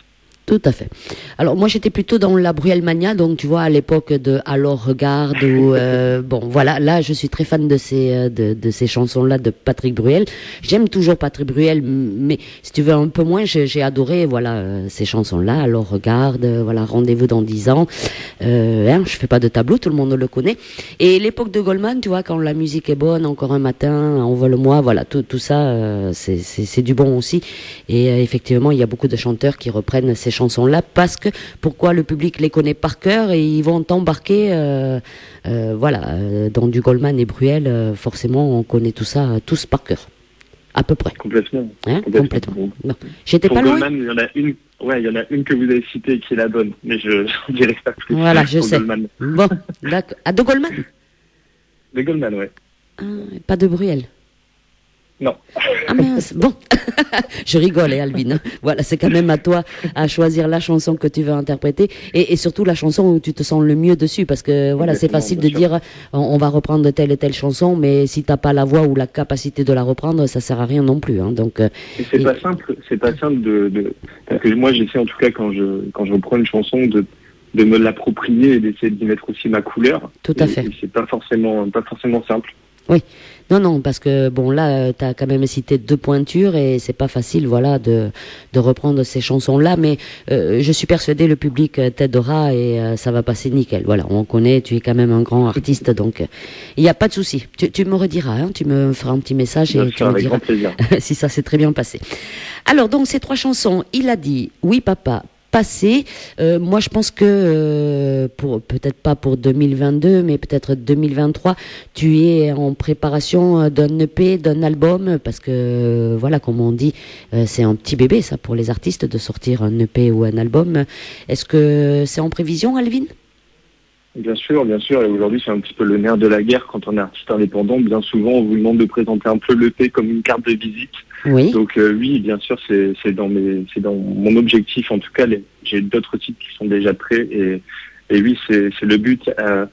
Tout à fait. Alors moi j'étais plutôt dans la Bruel Mania, donc tu vois à l'époque de Alors regarde ou euh, bon voilà là je suis très fan de ces euh, de, de ces chansons là de Patrick Bruel. J'aime toujours Patrick Bruel, mais si tu veux un peu moins j'ai adoré voilà euh, ces chansons là. Alors regarde euh, voilà rendez-vous dans dix ans. Euh, hein, je fais pas de tableau, tout le monde le connaît. Et l'époque de Goldman, tu vois quand la musique est bonne, encore un matin, envole-moi, voilà tout tout ça euh, c'est c'est du bon aussi. Et euh, effectivement, il y a beaucoup de chanteurs qui reprennent ces chansons-là parce que pourquoi le public les connaît par cœur et ils vont embarquer, euh, euh, voilà, euh, dans du Goldman et Bruel. forcément, on connaît tout ça tous par cœur, à peu près. Complètement. Hein, complètement. J'étais pas loin. Goldman, il y en a une. Ouais, il y en a une que vous avez citée qui est la bonne, mais je ne dirai pas plus. Voilà, je sais. Goldman. Bon, d'accord. Ah, de Goldman? De Goldman, ouais. Ah, Pas de Bruel. Non. Ah mince, bon, je rigole, hein, Alvin. Voilà, c'est quand même à toi à choisir la chanson que tu veux interpréter et, et surtout la chanson où tu te sens le mieux dessus, parce que voilà, c'est facile de sûr. dire on, on va reprendre telle et telle chanson, mais si t'as pas la voix ou la capacité de la reprendre, ça sert à rien non plus. Hein, donc, euh, Et c'est Et- pas simple, c'est pas simple de, de parce que moi j'essaie en tout cas quand je quand je reprends une chanson de de me l'approprier et d'essayer d'y mettre aussi ma couleur. Tout à Et- fait. et C'est pas forcément pas forcément simple. Non, non, parce que bon là, tu as quand même cité deux pointures et c'est pas facile, voilà, de, de reprendre ces chansons-là. Mais euh, je suis persuadée le public t'aidera et euh, ça va passer nickel. Voilà, on connaît, tu es quand même un grand artiste, donc il n'y a pas de souci. Tu, tu me rediras, hein, tu me feras un petit message et tu me diras si ça s'est très bien passé. Alors donc ces trois chansons, il a dit oui papa. Passé, Euh, moi je pense que euh, pour peut-être pas pour 2022, mais peut-être 2023, tu es en préparation euh, d'un EP, d'un album, parce que voilà, comme on dit, euh, c'est un petit bébé ça pour les artistes de sortir un EP ou un album. Est-ce que c'est en prévision, Alvin? Bien sûr, bien sûr. Et aujourd'hui, c'est un petit peu le nerf de la guerre quand on est artiste indépendant. Bien souvent, on vous demande de présenter un peu l'EP comme une carte de visite. Oui. Donc euh, oui, bien sûr, c'est c'est dans mes, c'est dans mon objectif. En tout cas, j'ai d'autres titres qui sont déjà prêts et, et oui, c'est c'est le but. Euh,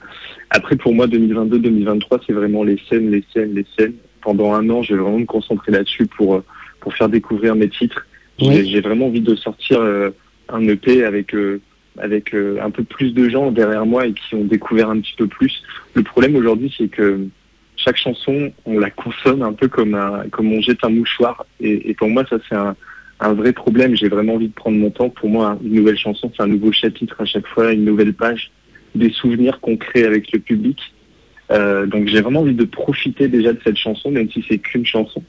après, pour moi, 2022-2023, c'est vraiment les scènes, les scènes, les scènes. Pendant un an, je vais vraiment me concentrer là-dessus pour euh, pour faire découvrir mes titres. Oui. j'ai vraiment envie de sortir euh, un EP avec euh, avec euh, un peu plus de gens derrière moi et qui ont découvert un petit peu plus. Le problème aujourd'hui, c'est que chaque chanson, on la consomme un peu comme un, comme on jette un mouchoir. Et, et pour moi, ça c'est un, un vrai problème. J'ai vraiment envie de prendre mon temps. Pour moi, une nouvelle chanson, c'est un nouveau chapitre à chaque fois, une nouvelle page, des souvenirs qu'on crée avec le public. Euh, donc j'ai vraiment envie de profiter déjà de cette chanson, même si c'est qu'une chanson.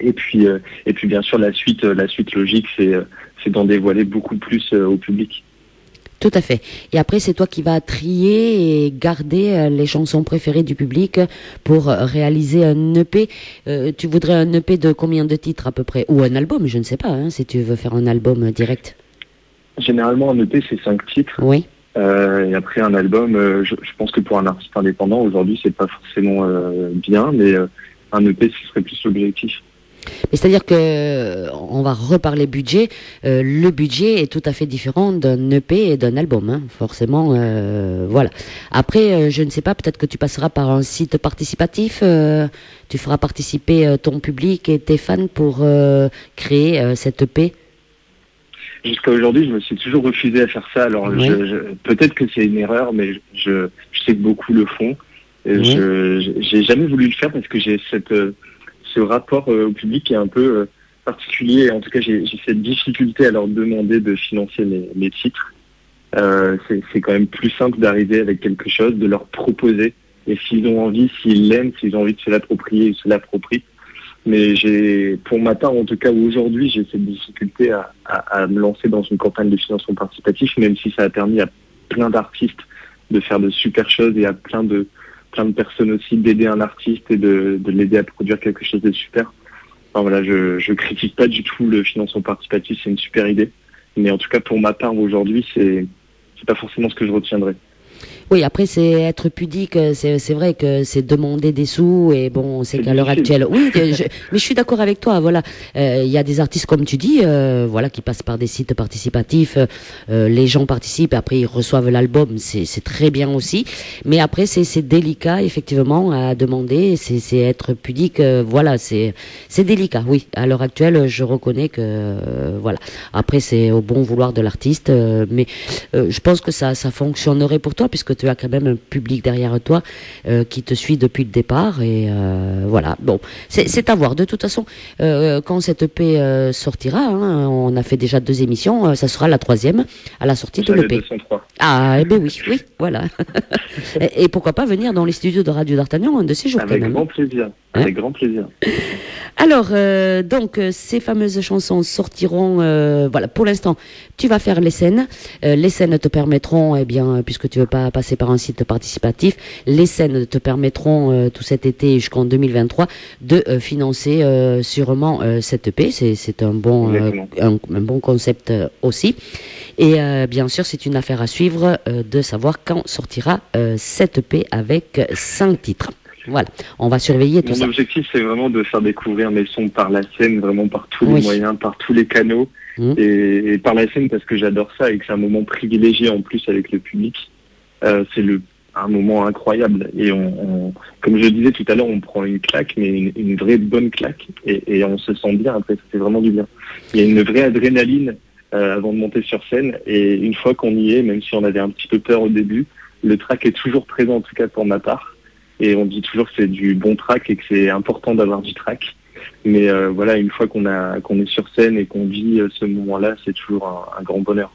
Et puis, euh, et puis bien sûr, la suite, euh, la suite logique, c'est, euh, c'est d'en dévoiler beaucoup plus euh, au public. Tout à fait. Et après, c'est toi qui vas trier et garder euh, les chansons préférées du public pour réaliser un EP. Euh, tu voudrais un EP de combien de titres à peu près? Ou un album, je ne sais pas, hein, si tu veux faire un album direct. Généralement, un EP, c'est cinq titres. Oui. Euh, et après un album, euh, je, je pense que pour un artiste indépendant aujourd'hui, c'est pas forcément bien, mais un EP, ce serait plus l'objectif. Mais c'est-à-dire que on va reparler budget. Euh, le budget est tout à fait différent d'un EP et d'un album, hein, forcément. euh, voilà. Après, euh, je ne sais pas. Peut-être que tu passeras par un site participatif. tu feras participer ton public et tes fans pour créer cette EP. Jusqu'à aujourd'hui, je me suis toujours refusé à faire ça. Alors Oui. peut-être que c'est une erreur, mais je, je sais que beaucoup le font. Oui. je j'ai jamais voulu le faire parce que j'ai cette ce rapport euh, au public est un peu euh, particulier. En tout cas, j'ai cette difficulté à leur demander de financer mes, titres. Euh, c'est quand même plus simple d'arriver avec quelque chose, de leur proposer. Et s'ils ont envie, s'ils l'aiment, s'ils ont envie de se l'approprier, ils se l'approprient. Mais j'ai, pour ma part, en tout cas aujourd'hui, j'ai cette difficulté à, à me lancer dans une campagne de financement participatif, même si ça a permis à plein d'artistes de faire de super choses et à plein de plein de personnes aussi d'aider un artiste et de, de l'aider à produire quelque chose de super. Voilà, je, je critique pas du tout le financement participatif, c'est une super idée. Mais en tout cas, pour ma part aujourd'hui, c'est c'est pas forcément ce que je retiendrai. Oui, après c'est être pudique, c'est c'est vrai que c'est demander des sous et bon, c'est qu'à l'heure actuelle. Oui, je- mais je suis d'accord avec toi. Voilà, Euh, il y a des artistes comme tu dis, euh, voilà, qui passent par des sites participatifs. euh, les gens participent, après ils reçoivent l'album, c'est c'est très bien aussi. Mais après c'est c'est délicat effectivement à demander. C'est c'est être pudique. euh, voilà, c'est c'est délicat. Oui, à l'heure actuelle, je reconnais que euh, voilà. Après c'est au bon vouloir de l'artiste, euh, mais euh, je pense que ça, ça fonctionnerait pour toi puisque tu as quand même un public derrière toi euh, qui te suit depuis le départ et euh, voilà. Bon, c'est à voir. De toute façon, euh, quand cette EP sortira, hein, on a fait déjà deux émissions, ça sera la troisième à la sortie de Ça, l'EP. 203. Ah, eh ben oui, oui, voilà. et, et pourquoi pas venir dans les studios de Radio d'Artagnan un de ces jours quand Avec même. grand plaisir. Hein Avec grand plaisir. Alors, euh, donc, euh, ces fameuses chansons sortiront, euh, voilà, pour l'instant, tu vas faire les scènes. Euh, les scènes te permettront, eh bien, puisque tu veux pas passer par un site participatif, les scènes te permettront, euh, tout cet été jusqu'en 2023, de euh, financer euh, sûrement euh, cette EP. C'est, c'est un bon, euh, un, un bon concept aussi. Et euh, bien sûr, c'est une affaire à suivre euh, de savoir quand sortira euh, cette EP avec cinq titres. Voilà, on va surveiller tout Mon ça. objectif, c'est vraiment de faire découvrir mes sons par la scène, vraiment par tous Oui. les moyens, par tous les canaux. Mhm. Et, et par la scène parce que j'adore ça et que c'est un moment privilégié en plus avec le public. Euh, c'est le un moment incroyable. Et on, on- comme je le disais tout à l'heure, on prend une claque, mais une, une vraie bonne claque. Et, et on se sent bien après, ça fait vraiment du bien. Il y a une vraie adrénaline euh, avant de monter sur scène. Et une fois qu'on y est, même si on avait un petit peu peur au début, le track est toujours présent, en tout cas pour ma part. Et on dit toujours que c'est du bon track et que c'est important d'avoir du track. Mais euh, voilà, une fois qu'on a qu'on est sur scène et qu'on vit euh, ce moment-là, c'est toujours un, un grand bonheur.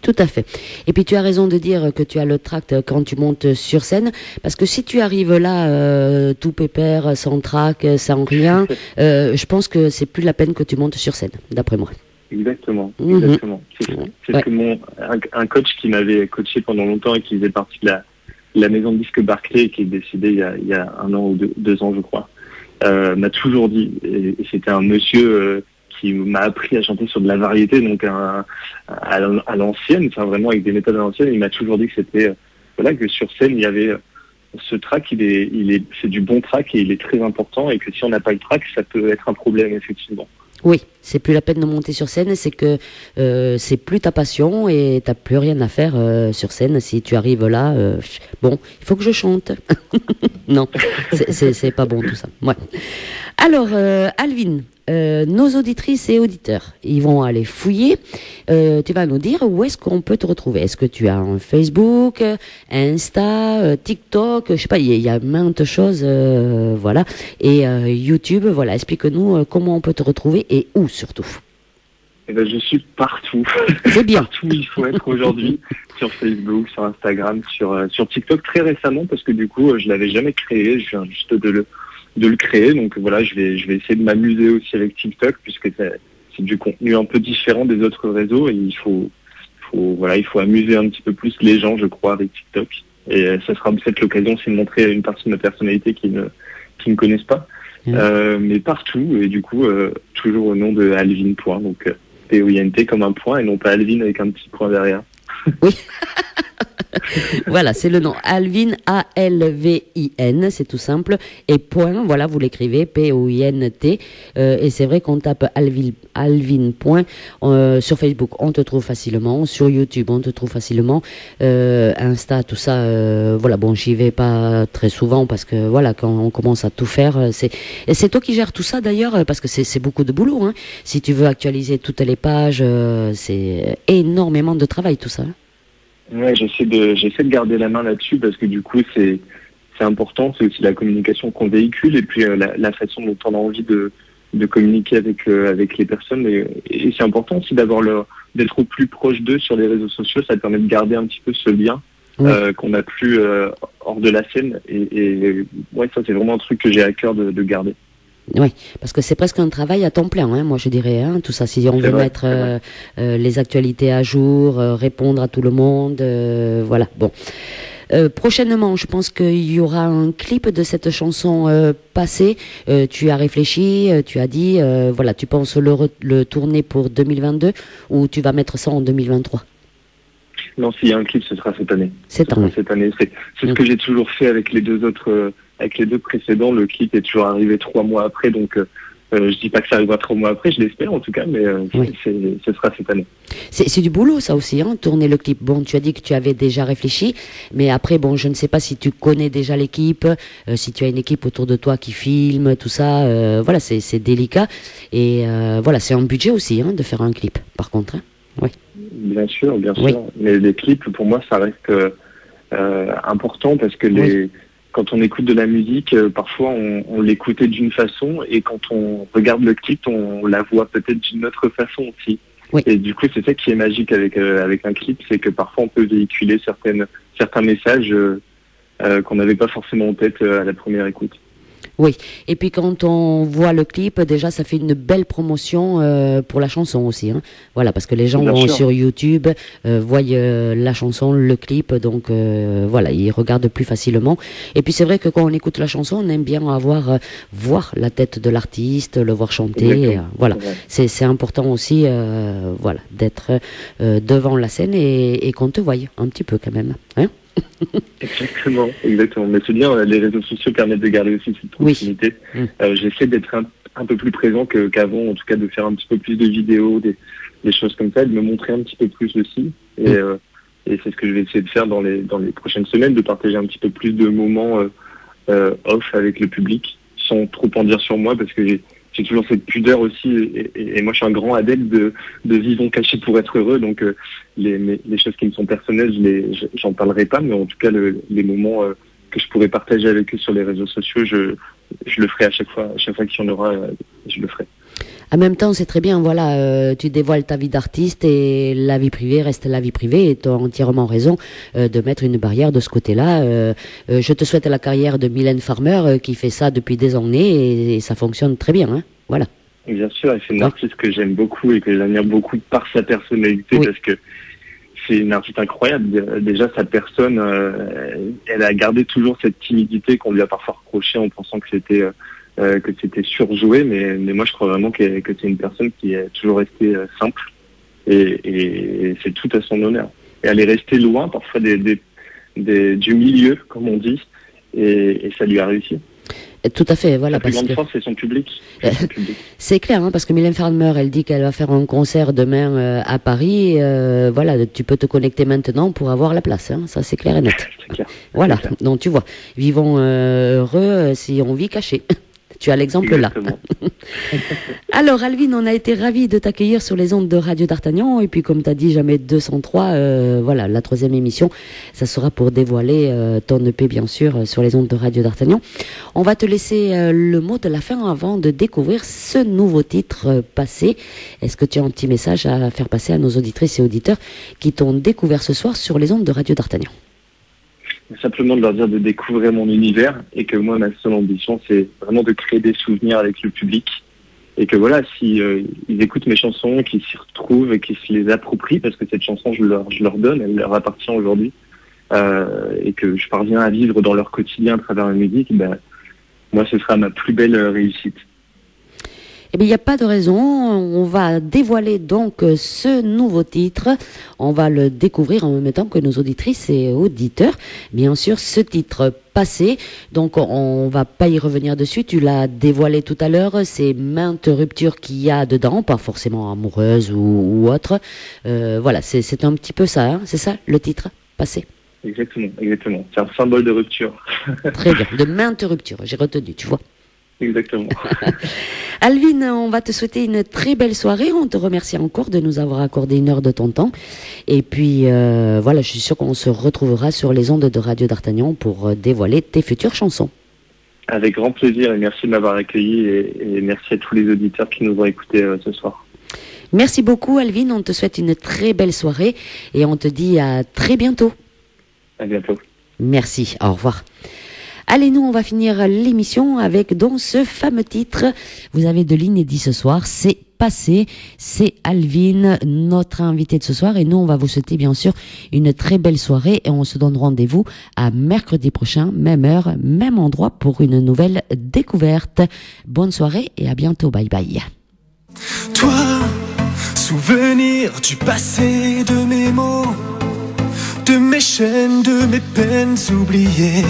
Tout à fait. Et puis tu as raison de dire que tu as le tract quand tu montes sur scène, parce que si tu arrives là euh, tout pépère, sans trac, sans rien, euh, je pense que c'est plus la peine que tu montes sur scène, d'après moi. Exactement, Mhm. exactement. C'est c'est Ouais. ce que mon un, un coach qui m'avait coaché pendant longtemps et qui faisait partie de la, la maison de disque Barclay qui est décédé il y a, il y a un an ou deux, ans je crois, euh, m'a toujours dit et, c'était un monsieur euh, qui m'a appris à chanter sur de la variété donc un, à, à l'ancienne, enfin vraiment avec des méthodes à l'ancienne. Il m'a toujours dit que c'était euh, voilà que sur scène il y avait ce track, il est il est c'est du bon track et il est très important et que si on n'a pas le track, ça peut être un problème effectivement. Oui, c'est plus la peine de monter sur scène, c'est que euh, c'est plus ta passion et t'as plus rien à faire euh, sur scène. Si tu arrives là, euh, bon, il faut que je chante. non, c'est- pas bon tout ça. Ouais. Alors, euh, Alvin, nos auditrices et auditeurs, ils vont aller fouiller. Tu vas nous dire où est-ce qu'on peut te retrouver. Est-ce que tu as un Facebook, Insta, TikTok, je sais pas, il y, y a maintes choses, voilà. Et YouTube, voilà. Explique-nous comment on peut te retrouver et où surtout. Eh ben, je suis partout. C'est bien. partout où il faut être aujourd'hui, sur Facebook, sur Instagram, sur, euh, sur TikTok très récemment parce que du coup euh, je l'avais jamais créé, je viens juste de le, de le créer. Donc voilà, je vais, je vais essayer de m'amuser aussi avec TikTok puisque c'est du contenu un peu différent des autres réseaux et il faut, faut, voilà, il faut amuser un petit peu plus les gens, je crois, avec TikTok. Et euh, ça sera peut-être l'occasion aussi de montrer une partie de ma personnalité qui ne, qui ne connaissent pas. Mhm. Euh, mais partout, et du coup, euh, toujours au nom de Alvin Point, donc euh, P-O-I-N-T comme un point et non pas Alvin avec un petit point derrière. Voilà, c'est le nom. Alvin, A-L-V-I-N, c'est tout simple. Et point, voilà, vous l'écrivez, P-O-I-N-T. Euh, et c'est vrai qu'on tape Alvin, Alvin point euh, sur Facebook, on te trouve facilement. Sur YouTube, on te trouve facilement. Euh, Insta, tout ça, euh, voilà, bon, j'y vais pas très souvent parce que, voilà, quand on commence à tout faire, euh, c'est... Et c'est toi qui gères tout ça d'ailleurs, parce que c'est c'est beaucoup de boulot. Hein. Si tu veux actualiser toutes les pages, euh, c'est énormément de travail tout ça. Ouais, j'essaie de j'essaie de garder la main là-dessus parce que du coup c'est c'est important, c'est aussi la communication qu'on véhicule et puis euh, la, la façon dont on a envie de de communiquer avec euh, avec les personnes et, et c'est important aussi d'avoir leur d'être au plus proche d'eux sur les réseaux sociaux, ça permet de garder un petit peu ce lien Oui. euh, qu'on n'a plus euh, hors de la scène et, et ouais ça c'est vraiment un truc que j'ai à cœur de, de garder. Oui, parce que c'est presque un travail à temps plein, hein, moi je dirais, hein, tout ça. Si on veut vrai, mettre euh, euh, les actualités à jour, euh, répondre à tout le monde, voilà. Bon. Prochainement, je pense qu'il y aura un clip de cette chanson passée. Tu as réfléchi, tu as dit, voilà, tu penses le, le tourner pour 2022 ou tu vas mettre ça en 2023 Non, s'il y a un clip, ce sera cette année. C'est Ce sera un. cette année. C'est ce que j'ai toujours fait avec les deux autres, avec les deux précédents. Le clip est toujours arrivé trois mois après, donc euh, euh, je dis pas que ça arrivera trois mois après, je l'espère en tout cas, mais euh, Oui. c'est- ce sera cette année. C'est c'est du boulot, ça aussi, hein, tourner le clip. Bon, tu as dit que tu avais déjà réfléchi, mais après, bon, je ne sais pas si tu connais déjà l'équipe, euh, si tu as une équipe autour de toi qui filme, tout ça. euh, voilà, c'est c'est délicat. Et euh, voilà, c'est un budget aussi, hein, de faire un clip, par contre. hein. Bien sûr, bien sûr. Oui. Mais les clips, pour moi, ça reste important parce que les, quand on écoute de la musique, euh, parfois on, on l'écoutait d'une façon et quand on regarde le clip, on la voit peut-être d'une autre façon aussi. Oui. Et du coup, c'est ça qui est magique avec euh, avec un clip, c'est que parfois on peut véhiculer certaines certains messages euh, euh, qu'on n'avait pas forcément en tête euh, à la première écoute. Et puis quand on voit le clip, déjà, ça fait une belle promotion euh, pour la chanson aussi. Hein. Voilà, parce que les gens vont sur YouTube, euh, voient euh, la chanson, le clip, donc voilà, ils regardent plus facilement. Et puis c'est vrai que quand on écoute la chanson, on aime bien avoir voir la tête de l'artiste, le voir chanter. Voilà, c'est c'est important aussi, voilà, d'être devant la scène et, et qu'on te voie un petit peu quand même. Hein Exactement, exactement. Mais c'est bien, euh, les réseaux sociaux permettent de garder aussi cette proximité. Mm. Euh, J'essaie d'être un, un peu plus présent qu'avant, en tout cas de faire un petit peu plus de vidéos, des, des choses comme ça, de me montrer un petit peu plus aussi. Et, Mm. euh, et c'est ce que je vais essayer de faire dans les, dans les prochaines semaines, de partager un petit peu plus de moments euh, off avec le public, sans trop en dire sur moi, parce que j'ai j'ai toujours cette pudeur aussi, et, moi je suis un grand adepte de, de vivons cachés pour être heureux, donc euh, les, les choses qui me sont personnelles, je les- je- j'en parlerai pas, mais en tout cas le- les moments euh, que je pourrais partager avec eux sur les réseaux sociaux, je, je le ferai à chaque fois, à chaque fois qu'il y en aura, euh, je le ferai. En même temps, c'est très bien, voilà, euh, tu dévoiles ta vie d'artiste et la vie privée reste la vie privée et tu as entièrement raison euh, de mettre une barrière de ce côté-là. Euh, je te souhaite la carrière de Mylène Farmer qui fait ça depuis des années et, et ça fonctionne très bien, hein. Voilà. Bien sûr, et c'est une Ouais. artiste que j'aime beaucoup et que j'admire beaucoup par sa personnalité Oui. parce que c'est une artiste incroyable. Dé- Déjà, sa personne, elle a gardé toujours cette timidité qu'on lui a parfois reproché en pensant que c'était euh, euh, que c'était surjoué, mais, mais moi je crois vraiment que, que c'est une personne qui est toujours restée euh, simple et, et- et c'est tout à son honneur. Et elle est restée loin parfois des, des, des- du milieu, comme on dit, et, et ça lui a réussi. Tout à fait, voilà, La plus parce grande que force, c'est son public. C'est son public. c'est clair, hein, parce que Mylène Farmer, elle dit qu'elle va faire un concert demain euh, à Paris. euh, voilà, tu peux te connecter maintenant pour avoir la place, hein, ça c'est clair et net. Clair. Voilà, clair. donc tu vois, vivons euh, heureux euh, si on vit caché. tu as l'exemple là. Alors Alvin, on a été ravis de t'accueillir sur les ondes de Radio d'Artagnan et puis comme tu as dit, jamais 203, euh, voilà, la troisième émission, ça sera pour dévoiler euh, ton EP bien sûr euh, sur les ondes de Radio d'Artagnan. On va te laisser euh, le mot de la fin avant de découvrir ce nouveau titre passé. Est-ce que tu as un petit message à faire passer à nos auditrices et auditeurs qui t'ont découvert ce soir sur les ondes de Radio d'Artagnan? Simplement de leur dire de découvrir mon univers et que moi, ma seule ambition, c'est vraiment de créer des souvenirs avec le public. Et que voilà, si euh, ils écoutent mes chansons, qu'ils s'y retrouvent et qu'ils se les approprient, parce que cette chanson, je leur, je leur donne, elle leur appartient aujourd'hui, euh, et que je parviens à vivre dans leur quotidien à travers la musique, ben, moi, ce sera ma plus belle euh, réussite. Eh bien, il n'y a pas de raison. On va dévoiler donc euh, ce nouveau titre. On va le découvrir en même temps que nos auditrices et auditeurs. Bien sûr, ce titre passé. Donc, on va pas y revenir dessus. Tu l'as dévoilé tout à l'heure. C'est maintes ruptures qu'il y a dedans, pas forcément amoureuses ou, ou autres. Euh, voilà, c'est c'est un petit peu ça. hein. c'est ça, le titre passé? Exactement, exactement. C'est un symbole de rupture. Très bien. De maintes ruptures. J'ai retenu, tu vois. Exactement. Alvin, on va te souhaiter une très belle soirée. On te remercie encore de nous avoir accordé une heure de ton temps. Et puis, euh, voilà, je suis sûr qu'on se retrouvera sur les ondes de Radio d'Artagnan pour euh, dévoiler tes futures chansons. Avec grand plaisir et merci de m'avoir accueilli et, et merci à tous les auditeurs qui nous ont écoutés euh, ce soir. Merci beaucoup, Alvin. On te souhaite une très belle soirée et on te dit à très bientôt. À bientôt. Merci. Au revoir. Allez, nous, on va finir l'émission avec donc ce fameux titre. Vous avez de l'inédit ce soir. C'est passé. C'est Alvin, notre invité de ce soir. Et nous, on va vous souhaiter, bien sûr, une très belle soirée. Et on se donne rendez-vous à mercredi prochain, même heure, même endroit pour une nouvelle découverte. Bonne soirée et à bientôt. Bye bye. Toi, souvenir du passé, de mes mots, de mes chaînes, de mes peines oubliées.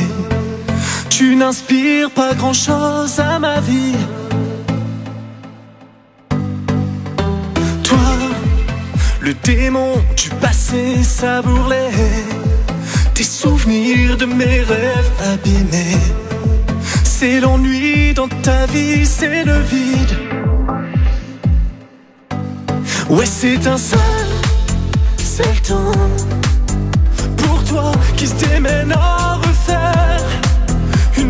Tu n'inspires pas grand chose à ma vie. Toi, le démon du passé savouré, tes souvenirs de mes rêves abîmés. C'est l'ennui dans ta vie, c'est le vide. Ouais, c'est un seul, c'est le temps pour toi qui se démène à refaire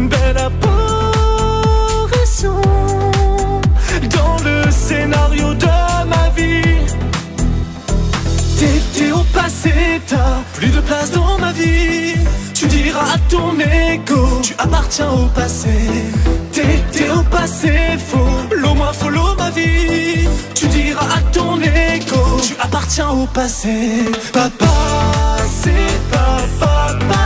une belle apparition dans le scénario de ma vie. T'étais au passé, t'as plus de place dans ma vie. Tu diras à ton ego, tu appartiens au passé. T'étais au passé, follow moi, follow ma vie. Tu diras à ton ego, tu appartiens au passé. Papa, c'est papa, passé.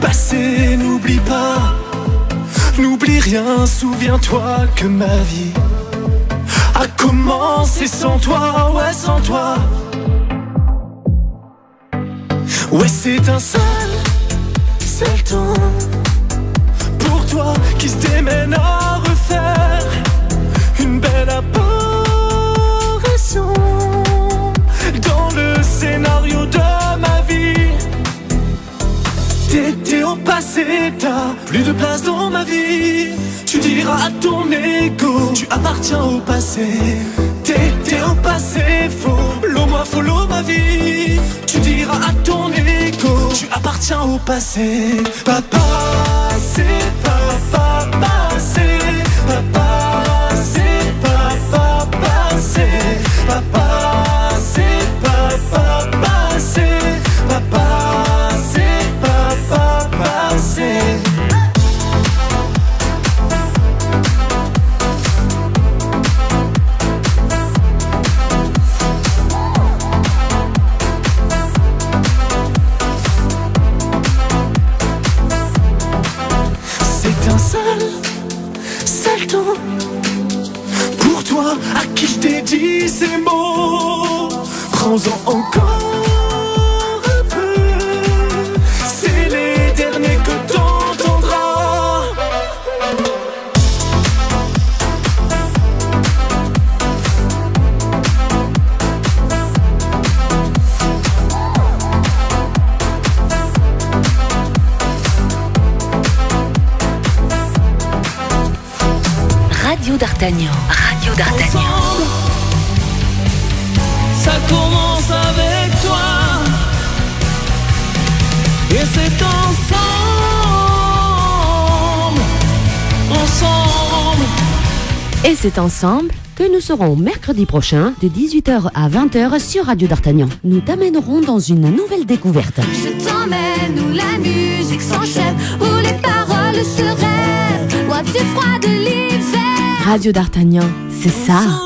Passé, n'oublie pas. N'oublie rien, souviens-toi que ma vie a commencé sans toi, ouais, sans toi. Ouais, c'est un seul, c'est le temps pour toi qui se démène plus de place dans ma vie. Tu diras à ton écho, tu appartiens au passé. T'étais au passé, follow moi, follow ma vie. Tu diras à ton écho, tu appartiens au passé. Papa, c'est papa, passé. d'Artagnan. Radio d'Artagnan. Ensemble, ça commence avec toi. Et c'est ensemble, ensemble. Et c'est ensemble que nous serons mercredi prochain de 18h à 20h sur Radio d'Artagnan. Nous t'amènerons dans une nouvelle découverte. Je t'emmène où la musique s'enchaîne, où les paroles se rêvent, loin du froid de l'hiver. Radio d'Artagnan, c'est ça?